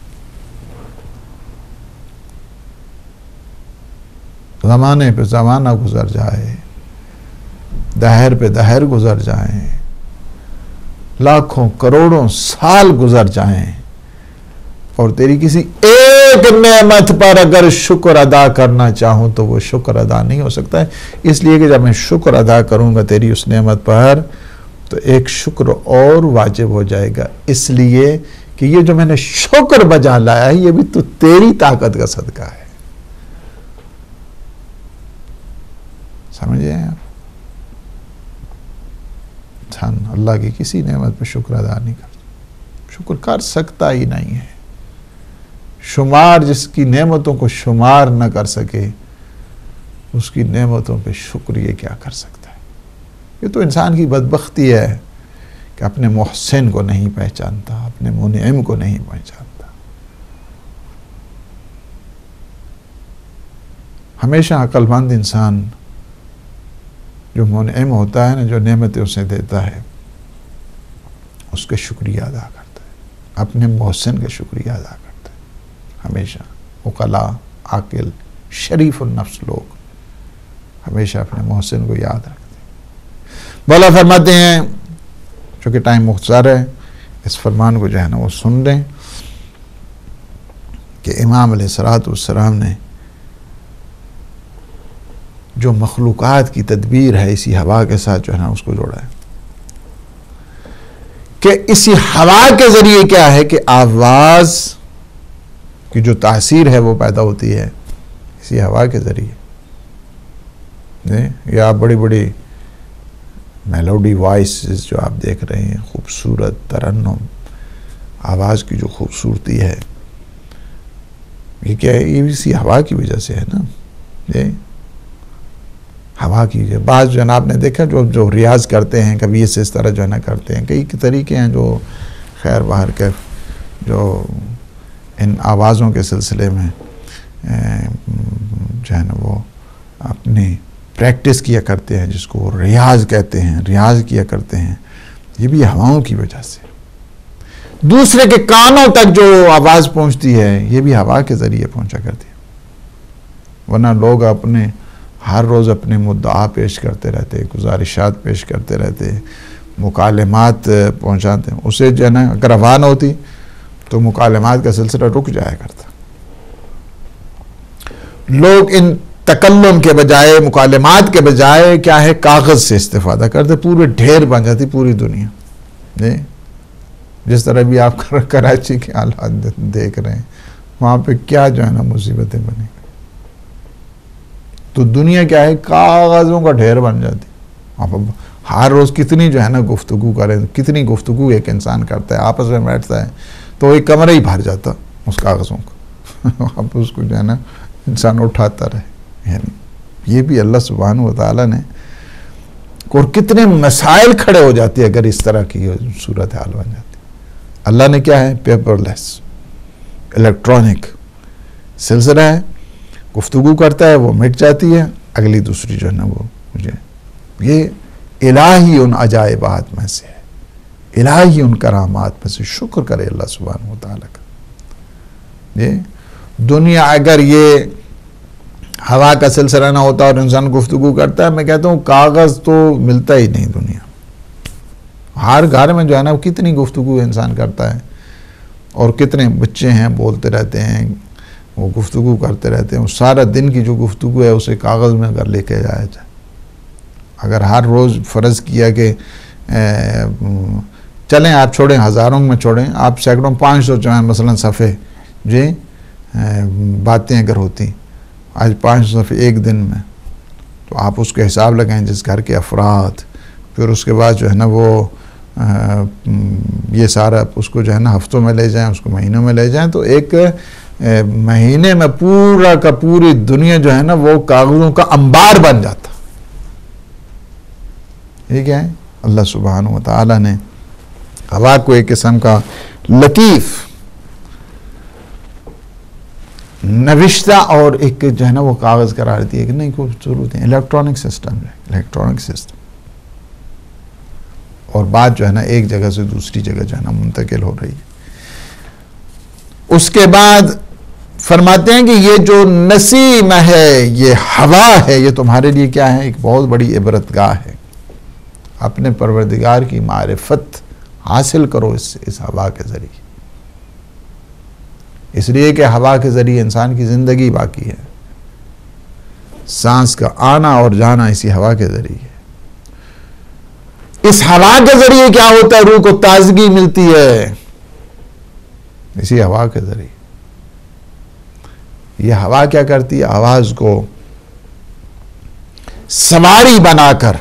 زمانے پہ زمانہ گزر جائے، دہر پہ دہر گزر جائیں، لاکھوں کروڑوں سال گزر جائیں۔ اور تیری کسی ایک نعمت پر اگر شکر ادا کرنا چاہوں تو وہ شکر ادا نہیں ہو سکتا ہے۔ اس لیے کہ جب میں شکر ادا کروں گا تیری اس نعمت پر تو ایک شکر اور واجب ہو جائے گا۔ اس لیے کہ یہ جو میں نے شکر بجا لایا ہے، یہ بھی تو تیری طاقت کا صدقہ ہے۔ سمجھے آپ؟ انسان اللہ کی کسی نعمت پہ شکر ادا نہیں کرتا۔ شکر کر سکتا ہی نہیں ہے۔ شمار جس کی نعمتوں کو شمار نہ کر سکے، اس کی نعمتوں پہ شکر یہ کیا کر سکتا ہے؟ یہ تو انسان کی بدبختی ہے کہ اپنے محسن کو نہیں پہچانتا، اپنے منعم کو نہیں پہچانتا۔ ہمیشہ عقل مند انسان جو منعم ہوتا ہے نا، جو نعمتیں اسے دیتا ہے، اس کے شکریہ ادا کرتا ہے۔ اپنے محسن کا شکریہ ادا کرتا ہے۔ ہمیشہ اقلاء، عاقل، شریف النفس لوگ ہمیشہ اپنے محسن کو یاد رکھتے ہیں۔ بولا فرماتے ہیں، چونکہ ٹائم مختصر ہے، اس فرمان کو جو ہے نا وہ سن لیں کہ امام علیہ السلاۃ والسلام نے جو مخلوقات کی تدبیر ہے، اسی ہوا کے ساتھ جو ہے نا اس کو جوڑا ہے۔ کہ اسی ہوا کے ذریعے کیا ہے کہ آواز کی جو تاثیر ہے وہ پیدا ہوتی ہے اسی ہوا کے ذریعے۔ یا آپ بڑی بڑی میلوڈی وائسز جو آپ دیکھ رہے ہیں، خوبصورت ترنم، آواز کی جو خوبصورتی ہے۔ یہ کیا ہے؟ یہ اسی ہوا کی وجہ سے ہے نا۔ یہ ہوا کیجیے بعض جو ہے نا، آپ نے دیکھا جو جو ریاض کرتے ہیں، کبھی اس اس طرح جو ہے نا کرتے ہیں۔ کئی طریقے ہیں جو خیر باہر کے جو ان آوازوں کے سلسلے میں جو ہے نا، وہ اپنی پریکٹس کیا کرتے ہیں، جس کو وہ ریاض کہتے ہیں، ریاض کیا کرتے ہیں، یہ بھی ہواؤں کی وجہ سے۔ دوسرے کے کانوں تک جو آواز پہنچتی ہے، یہ بھی ہوا کے ذریعے پہنچا کرتی ہے۔ ورنہ لوگ اپنے، ہر روز اپنے مدعا پیش کرتے رہتے، گزارشات پیش کرتے رہتے، مکالمات پہنچاتے اسے جو ہے نا، اگر افان ہوتی تو مکالمات کا سلسلہ رک جایا کرتا۔ لوگ ان تکلم کے بجائے، مکالمات کے بجائے کیا ہے؟ کاغذ سے استفادہ کرتے۔ پورے ڈھیر بن جاتی، پوری دنیا۔ جی؟ جس طرح بھی آپ کراچی کے حالات دیکھ رہے ہیں، وہاں پہ کیا جو ہے نا مصیبتیں بنی تو دنیا کیا ہے؟ کاغذوں کا ڈھیر بن جاتی۔ آپ ہر روز کتنی جو ہے نا گفتگو کریں، کتنی گفتگو ایک انسان کرتا ہے، آپس میں بیٹھتا ہے۔ تو ایک کمرہ ہی بھر جاتا اس کاغذوں کو اب اس کو جو ہے نا انسان اٹھاتا رہے۔ یعنی یہ بھی اللہ سبحانہ و تعالیٰ نے اور کتنے مسائل کھڑے ہو جاتے ہیں اگر اس طرح کی صورت حال بن جاتی۔ اللہ نے کیا ہے؟ پیپر لیس الیکٹرانک سلسلہ ہے۔ گفتگو کرتا ہے، وہ مٹ جاتی ہے۔ اگلی دوسری جو ہے نا وہ مجھے، یہ الہی ان عجائبات میں سے ہے۔ الہی ان کرامات میں سے شکر کرے اللہ سبحانہ و تعالیٰ کا۔ جی؟ دنیا اگر یہ ہوا کا سلسلہ نہ ہوتا اور انسان گفتگو کرتا ہے، میں کہتا ہوں کاغذ تو ملتا ہی نہیں دنیا۔ ہر گھر میں جو ہے نا، وہ کتنی گفتگو انسان کرتا ہے اور کتنے بچے ہیں بولتے رہتے ہیں، وہ گفتگو کرتے رہتے ہیں۔ وہ سارا دن کی جو گفتگو ہے، اسے کاغذ میں اگر لے کے جایا جائے۔ اگر ہر روز فرض کیا کہ چلیں، آپ چھوڑیں، ہزاروں میں چھوڑیں۔ آپ سینکڑوں، پانچ سو جو ہیں، مثلاً صفحے۔ جی باتیں اگر ہوتی آج پانچ سو صفحے ایک دن میں، تو آپ اس کے حساب لگائیں جس گھر کے افراد۔ پھر اس کے بعد جو ہے نا وہ یہ سارا اس کو جو ہے نا ہفتوں میں لے جائیں، اس کو مہینوں میں لے جائیں۔ تو ایک مہینے میں پورا کا پوری دنیا جو ہے نا وہ کاغذوں کا انبار بن جاتا۔ یہ کیا ہے؟ اللہ سبحانہ و تعالی نے ہوا کو ایک قسم کا لطیف نوشتہ اور ایک جو ہے نا وہ کاغذ قرار دیا کہ نہیں خوبصورت ہے الیکٹرانک سسٹم ہے الیکٹرانک سسٹم اور بات جو ہے نا ایک جگہ سے دوسری جگہ جو ہے نا منتقل ہو رہی ہے۔ اس کے بعد فرماتے ہیں کہ یہ جو نسیم ہے، یہ ہوا ہے، یہ تمہارے لیے کیا ہے؟ ایک بہت بڑی عبرت گاہ ہے۔ اپنے پروردگار کی معرفت حاصل کرو اس اس ہوا کے ذریعے۔ اس لیے کہ ہوا کے ذریعے انسان کی زندگی باقی ہے۔ سانس کا آنا اور جانا اسی ہوا کے ذریعے اس ہوا کے ذریعے کیا ہوتا ہے؟ روح کو تازگی ملتی ہے۔ اسی ہوا کے ذریعے۔ یہ ہوا کیا کرتی ہے؟ آواز کو سواری بنا کر۔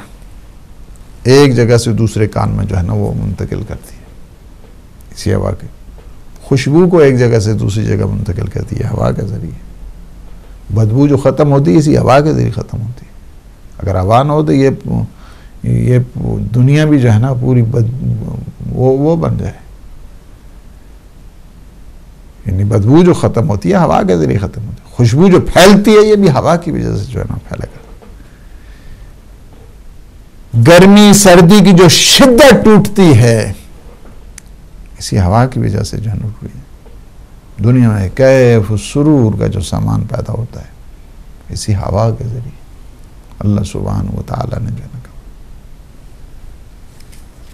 ایک جگہ سے دوسرے کان میں جو ہے نا وہ منتقل کرتی ہے۔ اسی ہوا کے۔ خوشبو کو ایک جگہ سے دوسری جگہ منتقل کرتی ہے، ہوا کے ذریعے۔ بدبو جو ختم ہوتی ہے، اسی ہوا کے ذریعے ختم ہوتی ہے۔ اگر ہوا نہ ہو تو یہ یہ دنیا بھی جو ہے نا پوری بد وہ وہ بن جائے۔ یعنی بدبو جو ختم ہوتی ہے، ہوا کے ذریعے ختم ہوتی ہے۔ خوشبو جو پھیلتی ہے، یہ بھی ہوا کی وجہ سے جو ہے نا پھیلے گا۔ گرمی، سردی کی جو شدت ٹوٹتی ہے، اسی ہوا کی وجہ سے جو ہے دنیا میں کیف سرور کا جو سامان پیدا ہوتا ہے، اسی ہوا کے ذریعے اللہ سبحانہ و تعالیٰ نے جو ہے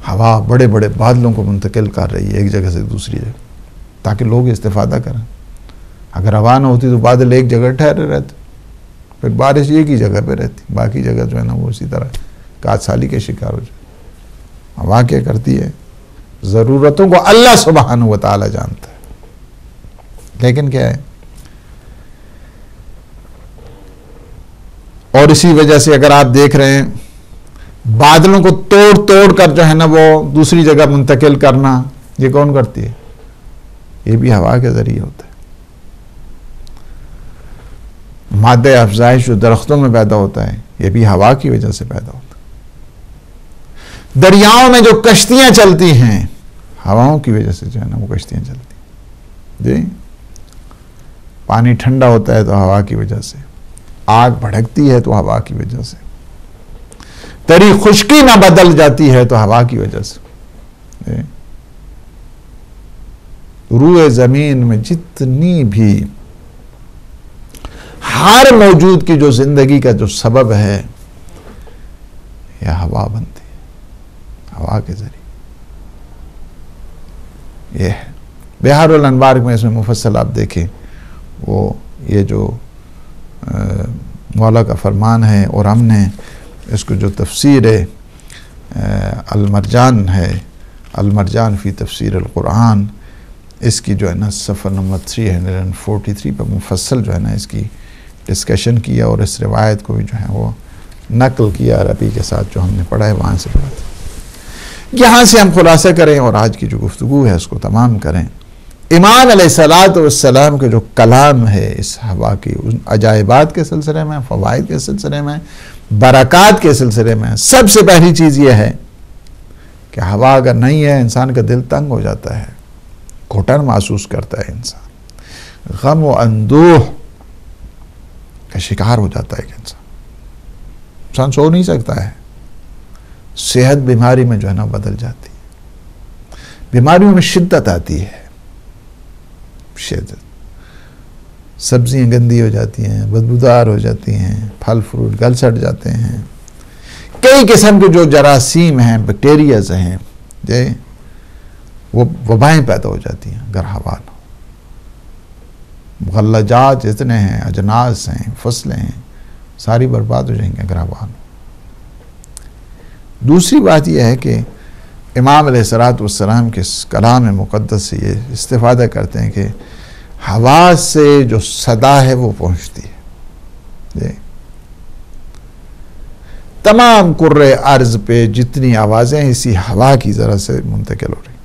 ہوا بڑے بڑے بادلوں کو منتقل کر رہی ہے، ایک جگہ سے دوسری جگہ، تاکہ لوگ استفادہ کریں۔ اگر ہوا نہ ہوتی تو بادل ایک جگہ ٹھہرے رہتے، پھر بارش ایک ہی جگہ پہ رہتی، باقی جگہ جو ہے نا وہ اسی طرح۔ کاج سالی کے شکار ہو جائے۔ ہوا کیا کرتی ہے، ضرورتوں کو اللہ سبحانہ و تعالی جانتا ہے۔ لیکن کیا ہے؟ اور اسی وجہ سے اگر آپ دیکھ رہے ہیں، بادلوں کو توڑ توڑ کر جو ہے نا وہ دوسری جگہ منتقل کرنا، یہ کون کرتی ہے؟ یہ بھی ہوا کے ذریعے ہوتا ہے۔ مادہ افزائش جو درختوں میں پیدا ہوتا ہے، یہ بھی ہوا کی وجہ سے پیدا ہوتا ہے۔ دریاؤں میں جو کشتیاں چلتی ہیں، ہواؤں کی وجہ سے جو ہے نا وہ کشتیاں چلتی جی؟ پانی ٹھنڈا ہوتا ہے تو ہوا کی وجہ سے۔ آگ بھڑکتی ہے تو ہوا کی وجہ سے۔ تری خشکی نہ بدل جاتی ہے تو ہوا کی وجہ سے۔ جی؟ روح زمین میں جتنی بھی ہر موجود کی جو زندگی کا جو سبب ہے یہ ہوا بنتی کے ذریعے۔ یہ ہے۔ بہار الانوار میں اس میں مفصل آپ دیکھیں، وہ یہ جو مولا کا فرمان ہے اور ہم نے اس کو جو تفسیر المرجان ہے، المرجان فی تفسیر القرآن، اس کی جو ہے نا صفحہ نمبر 343 پر مفصل جو ہے نا اس کی ڈسکشن کیا اور اس روایت کو بھی جو ہے وہ نقل کیا عربی کے ساتھ جو ہم نے پڑھا ہے، وہاں سے پڑھا تھا۔ یہاں سے ہم خلاصہ کریں اور آج کی جو گفتگو ہے اس کو تمام کریں۔ امام علیہ السلاۃ والسلام کے جو کلام ہے، اس ہوا کی عجائبات کے سلسلے میں، فوائد کے سلسلے میں، برکات کے سلسلے میں سب سے پہلی چیز یہ ہے کہ ہوا اگر نہیں ہے، انسان کا دل تنگ ہو جاتا ہے، گھٹن محسوس کرتا ہے انسان۔ غم و اندوہ کا شکار ہو جاتا ہے انسان۔ انسان سو نہیں سکتا ہے۔ صحت بیماری میں جو ہے نا بدل جاتی ہے۔ بیماریوں میں شدت آتی ہے۔ شدت۔ سبزیاں گندی ہو جاتی ہیں، بدبودار ہو جاتی ہیں، پھل فروٹ گل سٹ جاتے ہیں۔ کئی قسم کے جو جراثیم ہیں بیکٹیریاز ہیں وہ وبائیں پیدا ہو جاتی ہیں، اگر ہوا نہ مغلجات جتنے ہیں، اجناس ہیں، فصلیں ہیں، ساری برباد ہو جائیں گے اگر ہوا نہ دوسری بات یہ ہے کہ امام علیہ السلاۃ والسلام کے کلام مقدس سے یہ استفادہ کرتے ہیں کہ ہوا سے جو صدا ہے وہ پہنچتی ہے۔ جی تمام قر عرض پہ جتنی آوازیں اسی ہوا کی ذرا سے منتقل ہو رہی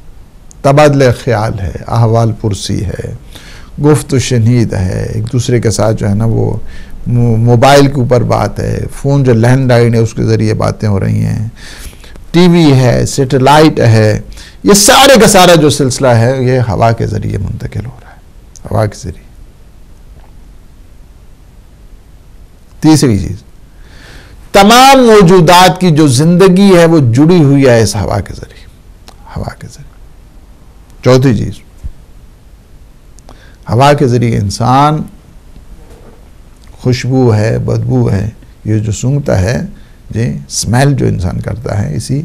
تبادل خیال ہے، احوال پرسی ہے، گفت و شنید ہے، ایک دوسرے کے ساتھ جو ہے نا وہ موبائل کے اوپر بات ہے، فون جو لینڈ لائن ہے اس کے ذریعے باتیں ہو رہی ہیں۔ ٹی وی ہے، سیٹلائٹ ہے، یہ سارے کا سارا جو سلسلہ ہے، یہ ہوا کے ذریعے منتقل ہو رہا ہے۔ ہوا کے ذریعے۔ تیسری چیز، تمام موجودات کی جو زندگی ہے، وہ جڑی ہوئی ہے اس ہوا کے ذریعے۔ ہوا کے ذریعے۔ چوتھی چیز، ہوا کے ذریعے انسان خوشبو ہے، بدبو ہے، یہ جو سونگتا ہے جی سمیل جو انسان کرتا ہے، اسی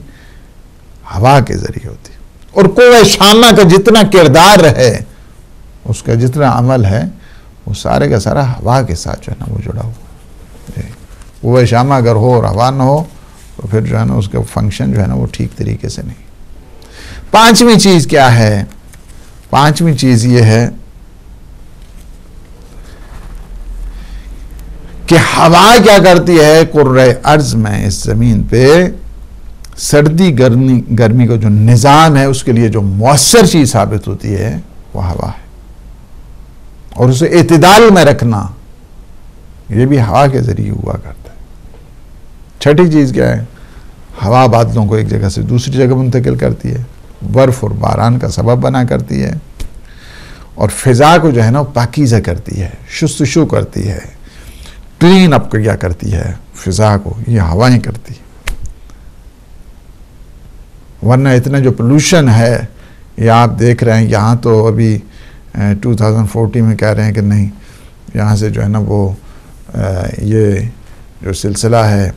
ہوا کے ذریعے ہوتی اور کوئی شانہ کا جتنا کردار ہے، اس کا جتنا عمل ہے، وہ سارے کا سارا ہوا کے ساتھ جو ہے نا وہ جڑا ہوا جی شامہ اگر ہو اور ہوا نہ ہو، تو پھر جو ہے نا اس کا فنکشن جو ہے نا وہ ٹھیک طریقے سے نہیں۔ پانچویں چیز کیا ہے؟ پانچویں چیز یہ ہے کہ ہوا کیا کرتی ہے؟ ارض میں اس زمین پہ سردی گرمی گرمی کا جو نظام ہے، اس کے لیے جو مؤثر چیز ثابت ہوتی ہے، وہ ہوا ہے۔ اور اسے اعتدال میں رکھنا، یہ بھی ہوا کے ذریعے ہوا کرتا ہے۔ چھٹی چیز کیا ہے؟ ہوا بادلوں کو ایک جگہ سے دوسری جگہ منتقل کرتی ہے۔ برف اور باران کا سبب بنا کرتی ہے۔ اور فضا کو جو ہے نا پاکیزہ کرتی ہے، شستشو کرتی ہے۔ کلین اپ کیا کرتی ہے؟ فضا کو، یہ ہوائیں کرتی ورنہ اتنا جو پولوشن ہے، یہ آپ دیکھ رہے ہیں، یہاں تو ابھی ٹو تھاؤزنڈ فورٹی میں کہہ رہے ہیں کہ نہیں، یہاں سے جو ہے نا وہ یہ جو سلسلہ ہے،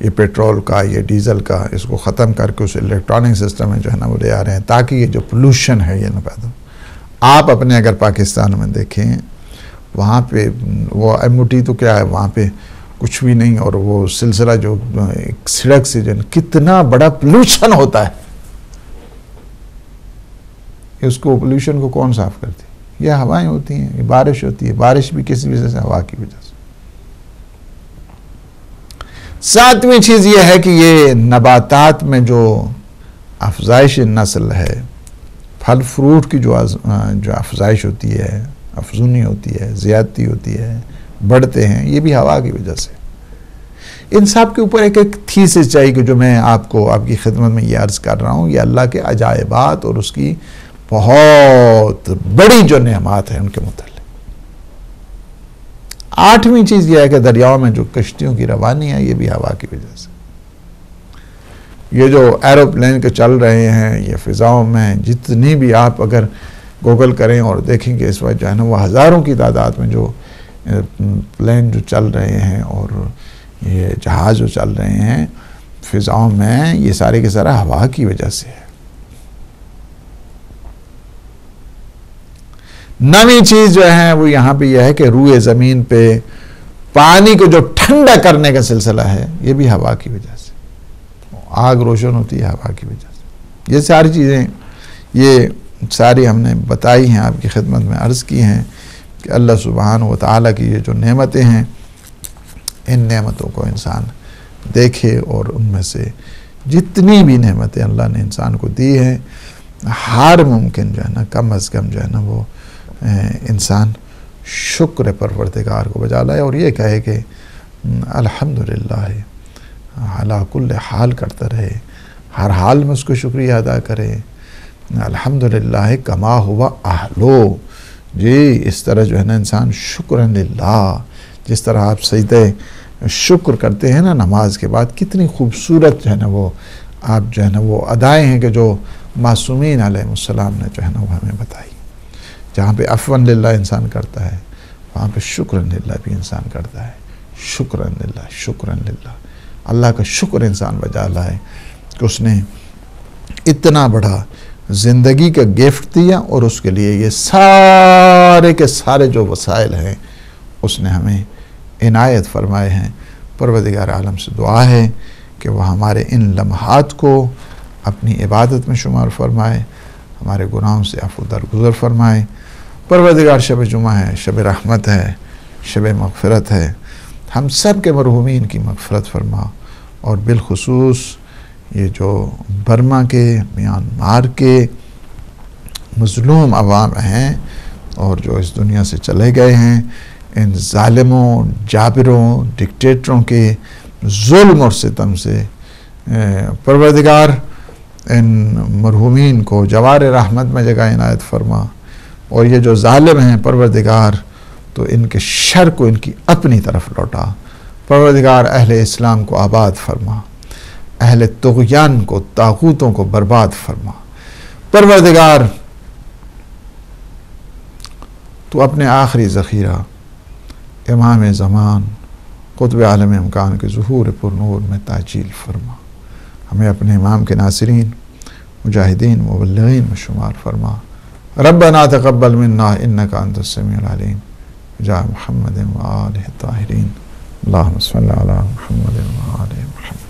یہ پیٹرول کا، یہ ڈیزل کا، اس کو ختم کر کے اس الیکٹرانک سسٹم میں جو ہے نا وہ لے آ رہے ہیں، تاکہ یہ جو پولوشن ہے، یہ نہ پیدا آپ اپنے اگر پاکستان میں دیکھیں وہاں پہ وہ ایم او ٹی تو کیا ہے، وہاں پہ کچھ بھی نہیں، اور وہ سلسلہ جو، ایک سڑک سے جو کتنا بڑا پولوشن ہوتا ہے۔ اس کو پولوشن کو کون صاف کرتی؟ یہ ہوائیں ہوتی ہیں، یہ بارش ہوتی ہے۔ بارش بھی کسی وجہ سے، ہوا کی وجہ سے۔ ساتویں چیز یہ ہے کہ یہ نباتات میں جو افزائش نسل ہے، پھل فروٹ کی جو جو افزائش ہوتی ہے افزونی ہوتی ہے، زیادتی ہوتی ہے، بڑھتے ہیں، یہ بھی ہوا کی وجہ سے۔ ان سب کے اوپر ایک ایک تھیسس چاہیے کہ جو میں آپ کو، آپ کی خدمت میں یہ عرض کر رہا ہوں، یہ اللہ کے عجائبات اور اس کی بہت بڑی جو نعمات ہیں ان کے متعلق۔ آٹھویں چیز یہ ہے کہ دریاؤں میں جو کشتیوں کی روانی ہے یہ بھی ہوا کی وجہ سے۔ یہ جو ایروپلین کے چل رہے ہیں، یہ فضاؤں میں جتنی بھی آپ اگر گوگل کریں اور دیکھیں کہ اس وقت جو ہے نا وہ ہزاروں کی تعداد میں جو پلین جو چل رہے ہیں اور یہ جہاز جو چل رہے ہیں، فضاؤں میں یہ سارے کے سارا ہوا کی وجہ سے ہے۔ نویں چیز جو ہے وہ یہاں پہ یہ ہے کہ روئے زمین پہ پانی کو جو ٹھنڈا کرنے کا سلسلہ ہے، یہ بھی ہوا کی وجہ سے۔ آگ روشن ہوتی ہے، ہوا کی وجہ سے۔ یہ ساری چیزیں، یہ ساری ہم نے بتائی ہیں، آپ کی خدمت میں عرض کی ہیں کہ اللہ سبحانہ و تعالیٰ کی یہ جو نعمتیں ہیں، ان نعمتوں کو انسان دیکھے اور ان میں سے جتنی بھی نعمتیں اللہ نے انسان کو دی ہیں، ہر ممکن جو ہے نا، کم از کم جو ہے نا، وہ انسان شکر پروردگار کو بجا لائے اور یہ کہے کہ الحمدللہ حالا کل حال کرتا رہے، ہر حال میں اس کو شکریہ ادا کرے۔ الحمدللہ کما ہوا اہلو۔ جی اس طرح جو ہے نا انسان شکر للہ۔ جس طرح آپ سجدے شکر کرتے ہیں نا نماز کے بعد، کتنی خوبصورت جو ہے نا وہ آپ جو ہے نا وہ ادائیں ہیں کہ جو معصومین علیہ السلام نے جو ہے نا وہ ہمیں بتائی۔ جہاں پہ افون للہ انسان کرتا ہے، وہاں پہ شکر للہ بھی انسان کرتا ہے۔ شکر للہ شکر للہ۔ اللہ کا شکر انسان بجا لائے کہ اس نے اتنا بڑا زندگی کا گفٹ دیا اور اس کے لیے یہ سارے کے سارے جو وسائل ہیں، اس نے ہمیں عنایت فرمائے ہیں۔ پروردگار عالم سے دعا ہے کہ وہ ہمارے ان لمحات کو اپنی عبادت میں شمار فرمائے، ہمارے گناہوں سے افو درگزر فرمائے۔ پروردگار شب جمعہ ہے، شب رحمت ہے، شب مغفرت ہے۔ ہم سب کے مرحومین کی مغفرت فرما اور بالخصوص یہ جو برما کے، میانمار کے مظلوم عوام ہیں اور جو اس دنیا سے چلے گئے ہیں، ان ظالموں، جابروں ڈکٹیٹروں کے ظلم اور ستم سے پروردگار، ان مرحومین کو جوار رحمت میں جگہ عنایت فرما۔ اور یہ جو ظالم ہیں، پروردگار، تو ان کے شر کو ان کی اپنی طرف لوٹا۔ پروردگار، اہل اسلام کو آباد فرما۔ اہل تغیان کو تاغوتوں کو برباد فرما۔ پروردگار، تو اپنے آخری ذخیرہ امام زمان، قطب عالم امکان کے ظہور پر نور میں تاجیل فرما۔ ہمیں اپنے امام کے ناصرین، مجاہدین، مبلغین میں شمار فرما۔ ربنا تقبل منا انکا انت السمیع العلیم۔ جا محمد و آلہ الطاہرین اللہم صلی اللہ علیہ محمد۔